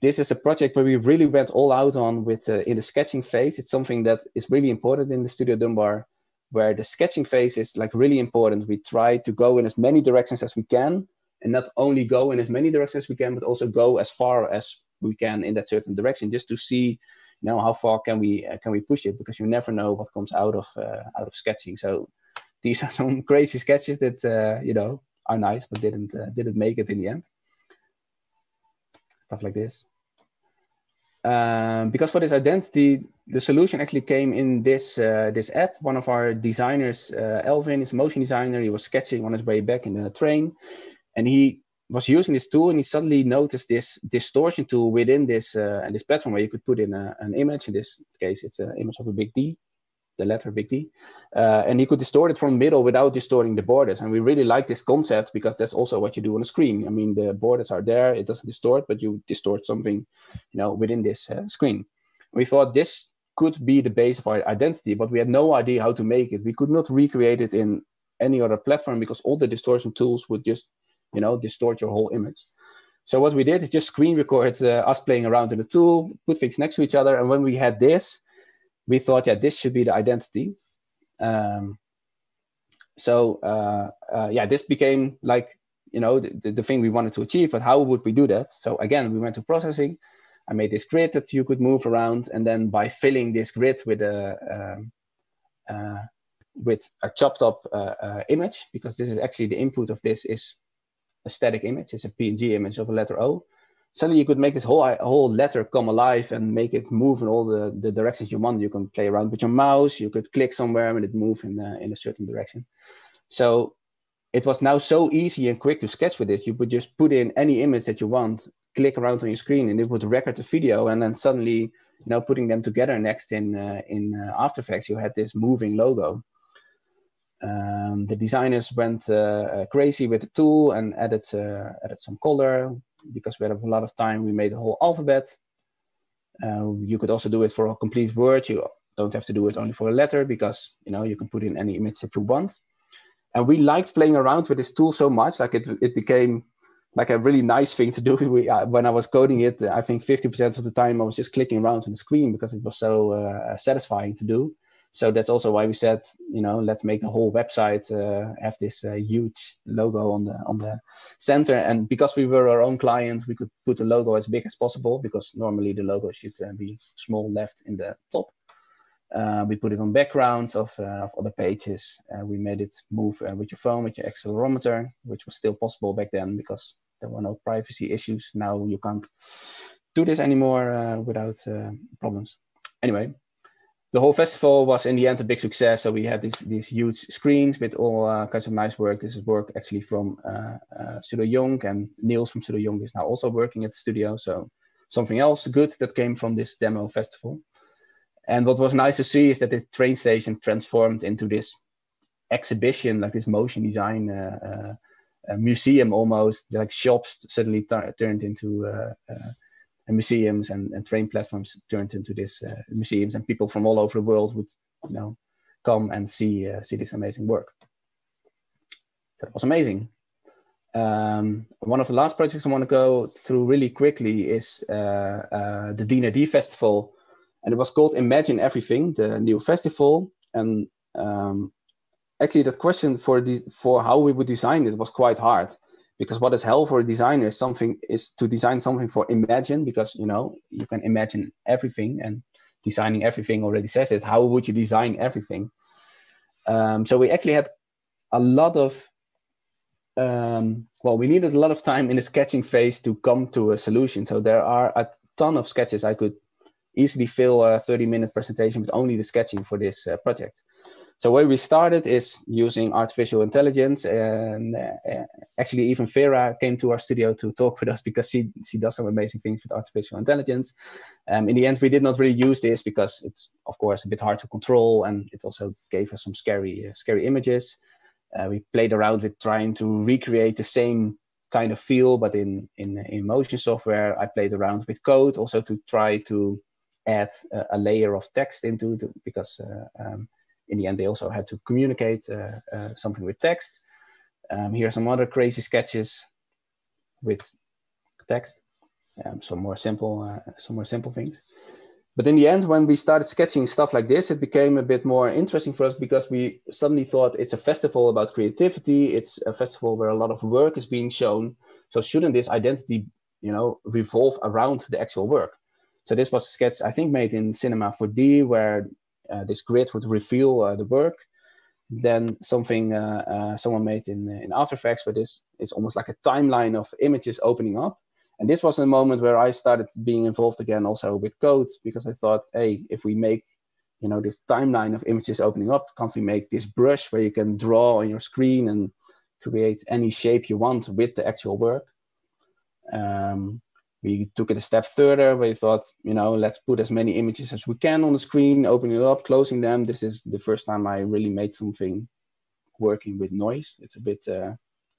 This is a project where we really went all out on with uh, in the sketching phase. It's something that is really important in the Studio Dumbar where the sketching phase is like really important. We try to go in as many directions as we can, and not only go in as many directions as we can, but also go as far as we can in that certain direction just to see you know how far can we uh, can we push it because you never know what comes out of uh, out of sketching. So these are some crazy sketches that uh, you know are nice but didn't uh, didn't make it in the end. Stuff like this. Um, because for this identity the solution actually came in this uh, this app. One of our designers uh, elvin is a motion designer. He was sketching on his way back in the train and he was using this tool and he suddenly noticed this distortion tool within this uh, this platform where you could put in a, an image. In this case, it's an image of a big D, the letter big D, uh, and he could distort it from the middle without distorting the borders. And we really like this concept because that's also what you do on a screen. I mean, the borders are there; it doesn't distort, but you distort something, you know, within this uh, screen. We thought this could be the base of our identity, but we had no idea how to make it. We could not recreate it in any other platform because all the distortion tools would just you know, distort your whole image. So what we did is just screen record uh, us playing around in the tool, put things next to each other, and when we had this, we thought, yeah, this should be the identity. Um, so uh, uh, yeah, this became like you know the, the thing we wanted to achieve. But how would we do that? So again, we went to processing. I made this grid that you could move around, and then by filling this grid with a um, uh, with a chopped up uh, uh, image, because this is actually the input of this is a static image, it's a PNG image of a letter O. Suddenly, you could make this whole whole letter come alive and make it move in all the, the directions you want. You can play around with your mouse. You could click somewhere and it move in a, in a certain direction. So it was now so easy and quick to sketch with it. You would just put in any image that you want, click around on your screen, and it would record the video. And then suddenly, you know, putting them together next in uh, in uh, After Effects, you had this moving logo. Um, the designers went uh, uh crazy with the tool and added uh, added some color because we had a lot of time. We made a whole alphabet. Uh, you could also do it for a complete word. You don't have to do it only for a letter because you know you can put in any image that you want and we liked playing around with this tool so much like it, it became like a really nice thing to do we, uh, when i was coding it i think 50% of the time i was just clicking around on the screen because it was so uh, satisfying to do so that's also why we said you know let's make the whole website uh, have this uh, huge logo on the on the center and because we were our own client we could put the logo as big as possible because normally the logo should uh, be small left in the top uh, we put it on backgrounds of, uh, of other pages. Uh, we made it move with your phone, with your accelerometer, which was still possible back then because there were no privacy issues. Now you can't do this anymore without problems. Anyway, the whole festival was in the end a big success. So we had these, these huge screens with all kinds of nice work. This is work actually from Studio Young, and Niels from Studio Young is now also working at the studio. So something else good that came from this demo festival. And what was nice to see is that the train station transformed into this exhibition, like this motion design uh, uh, museum almost, like shops suddenly t- turned into uh, uh museums and, and, train platforms turned into this uh, museums, and people from all over the world would, you know, come and see uh, see this amazing work. So it was amazing. Um, one of the last projects I want to go through really quickly is the DND Festival and it was called Imagine Everything, the new festival. And um, actually, that question for the for how we would design it was quite hard because what is hell for a designer is something is to design something for imagine because you know you can imagine everything and designing everything already says it. How would you design everything? Um, so we actually had a lot of um, well, we needed a lot of time in the sketching phase to come to a solution. So there are a ton of sketches I could easily fill a 30 minute presentation with only the sketching for this uh, project. So where we started is using artificial intelligence, and uh, actually even Vera came to our studio to talk with us because she she does some amazing things with artificial intelligence. Um, in the end, we did not really use this because it's of course a bit hard to control, and it also gave us some scary uh, scary images. Uh, we played around with trying to recreate the same kind of feel, but in in in motion software. I played around with code also to try to add a, a layer of text into it because uh, um, in the end they also had to communicate uh, uh, something with text. Um, here are some other crazy sketches with text, um, some more simple, some more simple things. But in the end, when we started sketching stuff like this, it became a bit more interesting for us because we suddenly thought it's a festival about creativity. It's a festival where a lot of work is being shown. So shouldn't this identity, you know, revolve around the actual work? So this was a sketch I think made in Cinema 4D where uh, this grid would reveal uh, the work. Then something uh, uh someone made in in After Effects where this it's almost like a timeline of images opening up. And this was a moment where I started being involved again also with code because I thought, hey, if we make you know this timeline of images opening up, can't we make this brush where you can draw on your screen and create any shape you want with the actual work? Um, we took it a step further. We thought you know let's put as many images as we can on the screen opening it up closing them. This is the first time i really made something working with noise. It's a bit uh,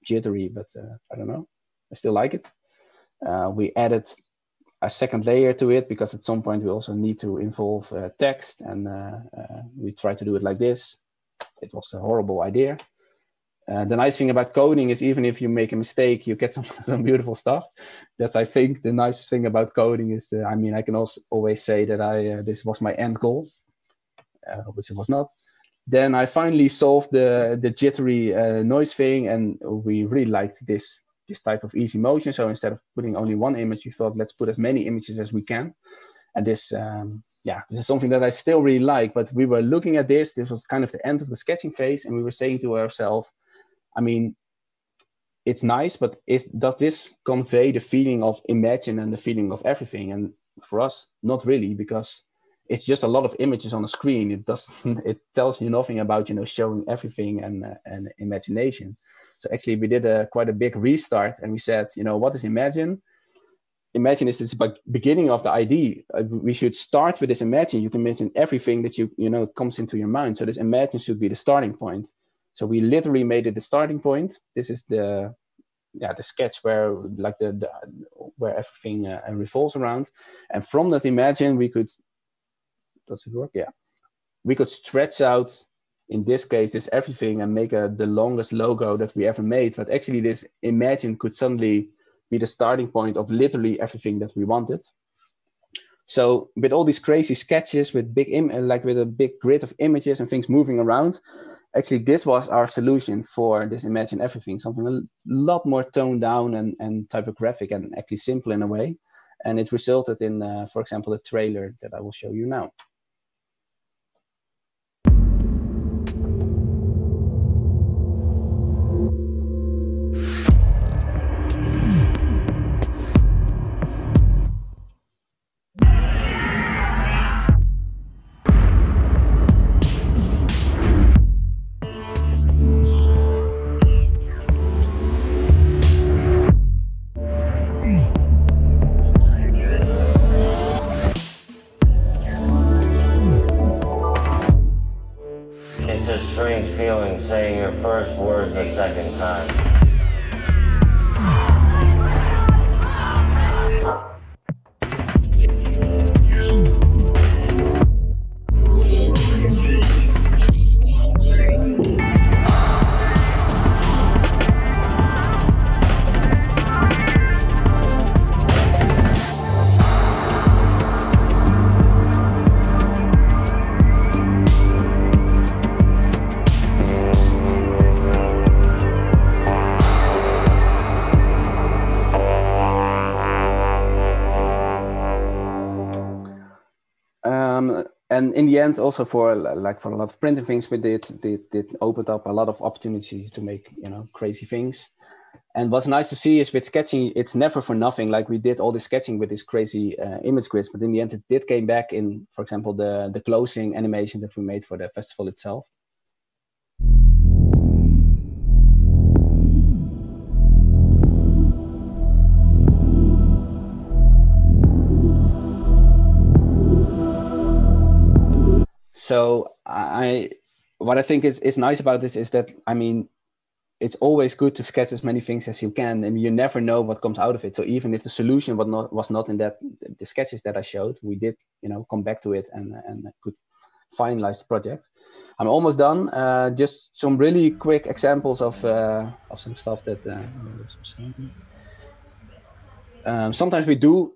jittery but uh, i don't know. I still like it. Uh, we added a second layer to it because at some point we also need to involve uh, text and uh, uh, we try to do it like this. It was a horrible idea uh, the nice thing about coding is even if you make a mistake, you get some, some beautiful stuff. That's I think the nicest thing about coding is. Uh, I mean, I can also always say that I uh, this was my end goal, uh, which it was not. Then I finally solved the the jittery uh, noise thing, and we really liked this this type of easy motion. So instead of putting only one image, we thought let's put as many images as we can. And this, um, yeah, this is something that I still really like. But we were looking at this. This was kind of the end of the sketching phase, and we were saying to ourselves, I mean, it's nice, but is, does this convey the feeling of imagine and the feeling of everything? And for us, not really, because it's just a lot of images on a screen. It does it tells you nothing about you know showing everything and uh, and imagination. So actually, we did a quite a big restart, and we said, you know, what is imagine? Imagine is this beginning of the idea. Uh, we should start with this imagine. You can imagine everything that you you know comes into your mind. So this imagine should be the starting point. So we literally made it the starting point. This is the yeah the sketch where like the, the where everything uh, revolves around, and from that imagine we could does it work? Yeah. We could stretch out, in this case, this everything and make a, the longest logo that we ever made. But actually, this imagine could suddenly be the starting point of literally everything that we wanted. So with all these crazy sketches, with big Im- like with a big grid of images and things moving around, actually this was our solution for this imagine everything, something a lot more toned down and, and typographic and actually simple in a way. And it resulted in, uh, for example, the trailer that I will show you now. Saying your first words a second time. In the end, also for like for a lot of printing things, we did did opened up a lot of opportunities to make you know crazy things. And what's nice to see is with sketching, it's never for nothing. Like we did all the sketching with this crazy uh, image grids, but in the end, it did came back in, for example, the the closing animation that we made for the festival itself. So I what I think is is nice about this is that I mean it's always good to sketch as many things as you can and you never know what comes out of it. So even if the solution was not was not in that the sketches that i showed we did you know come back to it and and could finalize the project. I'm almost done. Uh, just some really quick examples of uh, of some stuff that uh, um, sometimes we do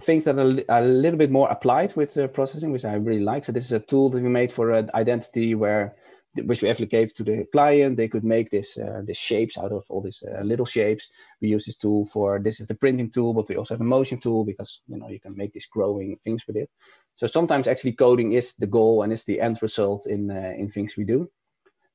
things that are, a little bit more applied with uh, processing, which I really like. So this is a tool that we made for an identity where which we gave to the client. They could make this uh, the shapes out of all these uh, little shapes. We use this tool for this is the printing tool, but we also have a motion tool because you know you can make these growing things with it. So sometimes actually coding is the goal and is the end result in uh, in things we do.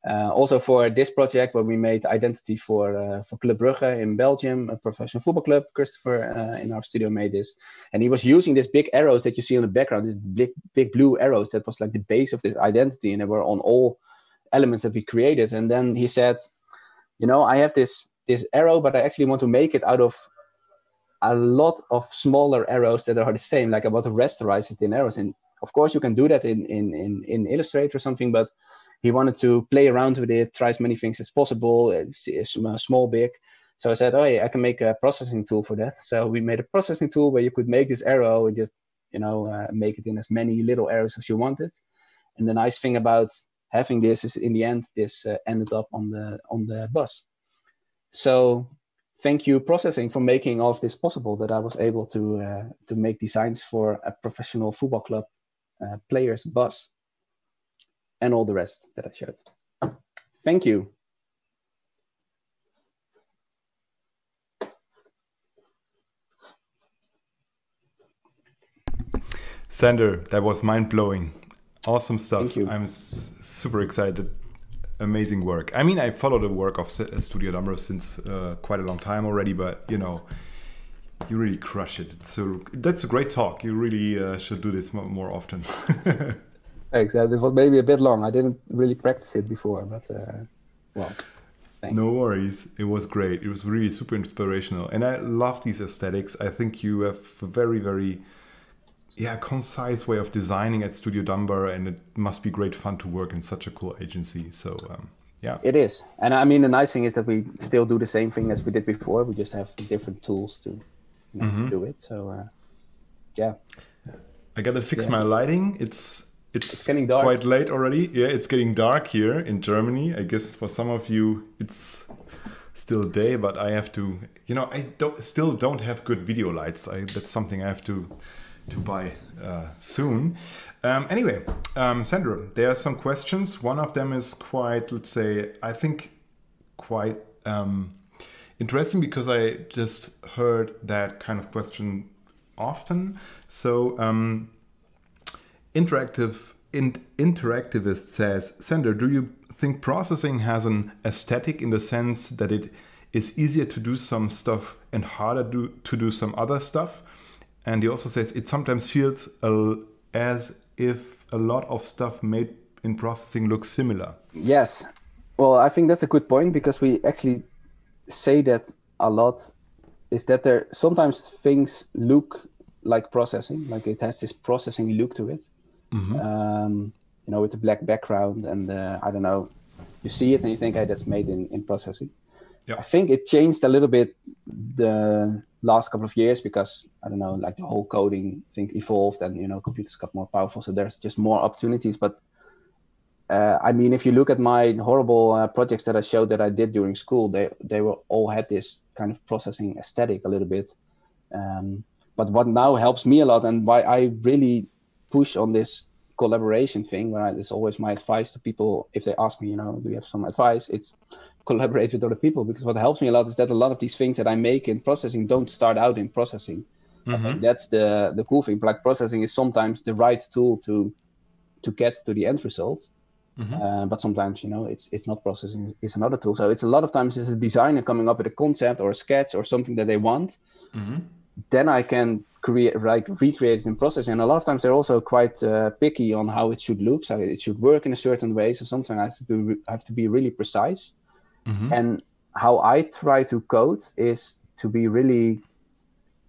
Uh, also for this project where we made identity for uh, for Club Brugge in Belgium, a professional football club. Christopher uh, in our studio made this, and he was using these big arrows that you see on the background. These big big blue arrows that was like the base of this identity, and they were on all elements that we created. And then he said, you know, I have this this arrow, but I actually want to make it out of a lot of smaller arrows that are the same. Like I want to rasterize it in arrows, and of course you can do that in in in, in Illustrator or something, but he wanted to play around with it, try as many things as possible, small, big. So I said, oh yeah, I can make a processing tool for that. So we made a processing tool where you could make this arrow and just, you know, uh, make it in as many little arrows as you wanted. And the nice thing about having this is in the end, this uh, ended up on the on the bus. So thank you processing for making all of this possible that I was able to uh, to make designs for a professional football club uh, players bus and all the rest that I showed. Thank you. Sander, that was mind blowing. Awesome stuff. I'm super excited. Amazing work. I mean, I follow the work of Studio Dumbar since uh, quite a long time already, but you know, you really crush it. So that's a great talk. You really uh, should do this more often. Thanks. Uh, this was maybe a bit long. I didn't really practice it before, but uh, well. Thanks. No worries. It was great. It was really super inspirational, and I love these aesthetics. I think you have a very, very, yeah, concise way of designing at Studio Dumbar, and it must be great fun to work in such a cool agency. So, um, yeah, it is. And I mean, the nice thing is that we still do the same thing as we did before. We just have different tools to you know, mm-hmm. do it. So, uh, yeah. I gotta fix yeah. my lighting. It's it's, it's getting dark. quite late already. Yeah, it's getting dark here in Germany. I guess for some of you, it's still day, but I have to. You know, I don't still don't have good video lights. I, that's something I have to to buy uh, soon. Um, anyway, um, Sandra, there are some questions. One of them is quite, let's say, I think quite um, interesting because I just heard that kind of question often. So um, interactive in, interactivist says, Sander, do you think processing has an aesthetic in the sense that it is easier to do some stuff and harder do, to do some other stuff? And he also says it sometimes feels as if a lot of stuff made in processing looks similar. Yes. Well, I think that's a good point because we actually say that a lot is that there sometimes things look like processing, like it has this processing look to it mm-hmm. um, you know, with a black background, and uh, I don't know, you see it and you think, hey, that's made in, in processing. Yeah. I think it changed a little bit the last couple of years because I don't know, like the whole coding thing evolved, and you know, computers got more powerful, so there's just more opportunities. But uh, I mean, if you look at my horrible uh, projects that I showed that I did during school, they they were all had this kind of processing aesthetic a little bit. Um, but what now helps me a lot, and why I really push on this collaboration thing where I, it's always my advice to people if they ask me you know do you have some advice it's collaborate with other people because what helps me a lot is that a lot of these things that i make in processing don't start out in processing mm-hmm. that's the the cool thing like processing is sometimes the right tool to to get to the end result mm-hmm. uh, but sometimes you know it's it's not processing it's another tool so it's a lot of times it's a designer coming up with a concept or a sketch or something that they want mm-hmm. then i can create like recreated in processing. And a lot of times they're also quite uh, picky on how it should look. So it should work in a certain way. So sometimes I have to do, I have to be really precise. Mm-hmm. And how I try to code is to be really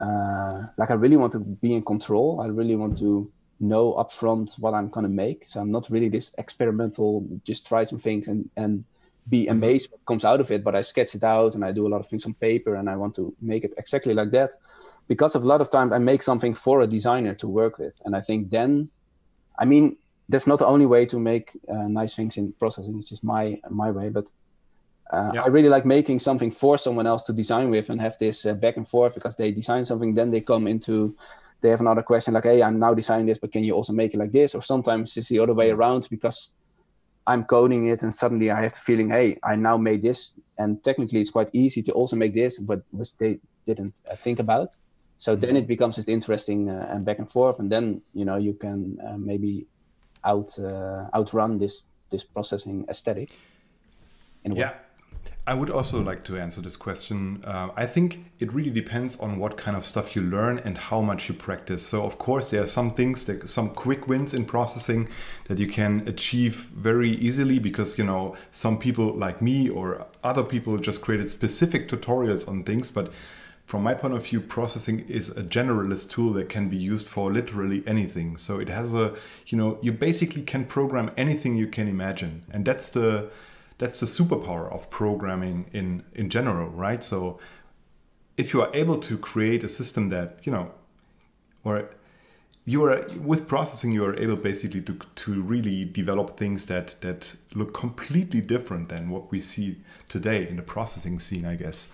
uh, like I really want to be in control. I really want to know upfront what I'm gonna make. So I'm not really this experimental, just try some things and and be amazed what comes out of it. But I sketch it out and I do a lot of things on paper and I want to make it exactly like that because of a lot of times I make something for a designer to work with, and I think then, I mean, that's not the only way to make uh, nice things in processing. It's just my my way, but uh, yeah. I really like making something for someone else to design with and have this uh, back and forth because they design something, then they come into they have another question like, hey, I'm now designing this, but can you also make it like this? Or sometimes it's the other way around because I'm coding it and suddenly I have the feeling, hey, I now made this, and technically it's quite easy to also make this, but which they didn't uh, think about. So then it becomes just interesting uh, and back and forth. And then you know you can uh, maybe out uh, outrun this this processing aesthetic yeah I would also like to answer this question. Uh, I think it really depends on what kind of stuff you learn and how much you practice. So, of course, there are some things, that, some quick wins in processing that you can achieve very easily because, you know, some people like me or other people just created specific tutorials on things. But from my point of view, processing is a generalist tool that can be used for literally anything. So it has a, you know, you basically can program anything you can imagine, and that's the that's the superpower of programming in in general, right? So if you are able to create a system that you know, or you are with processing, you are able basically to to really develop things that that look completely different than what we see today in the processing scene, I guess.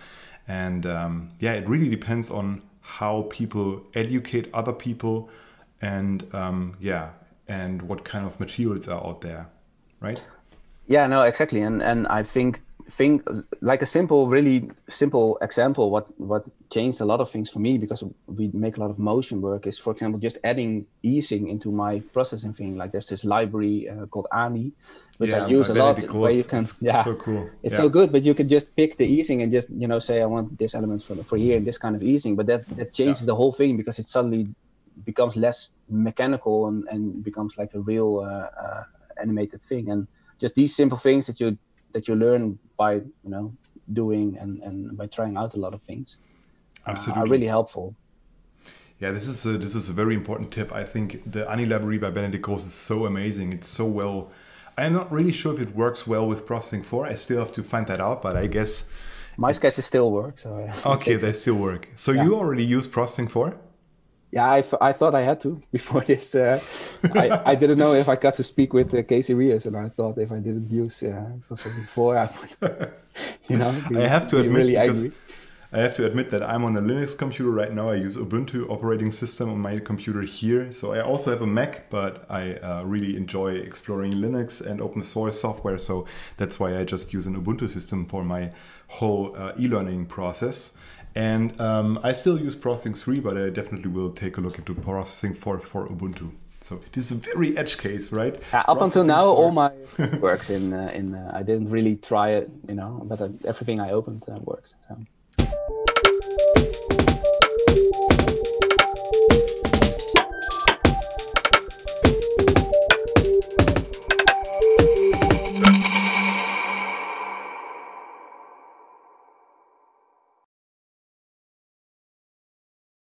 And um, yeah, it really depends on how people educate other people and um, yeah, and what kind of materials are out there, right? Yeah, no, exactly. And and I think think like a simple really simple example what what changed a lot of things for me because we make a lot of motion work is for example just adding easing into my processing thing like there's this library uh, called ani which yeah, i use a lot where you can yeah so cool it's yeah. so good but you can just pick the easing and just you know say i want this element for for here and this kind of easing but that that changes yeah. the whole thing because it suddenly becomes less mechanical and, and becomes like a real uh, uh, animated thing and just these simple things that you that you learn by you know doing and and by trying out a lot of things Absolutely. Uh, are really helpful. Yeah this is a this is a very important tip. I think the ani library by Benedikt Groß is so amazing. It's so well i'm not really sure if it works well with processing 4 i still have to find that out but i guess my sketches still work so okay they still work. So yeah. you already use processing 4 yeah, I, I thought I had to before this. Uh, I, I didn't know if I got to speak with uh, Casey Reas, and I thought if I didn't use uh, before, I would, you know, be, I have to admit, really angry. I have to admit that I'm on a Linux computer right now. I use Ubuntu operating system on my computer here. So I also have a Mac, but I uh, really enjoy exploring Linux and open source software. So that's why I just use an Ubuntu system for my whole uh, e-learning process. And um, I still use Processing 3, but I definitely will take a look into Processing 4 for Ubuntu. So it is a very edge case, right? Uh, up processing until now, all my works in uh, in. Uh, I didn't really try it, you know, but uh, everything I opened uh, works. So.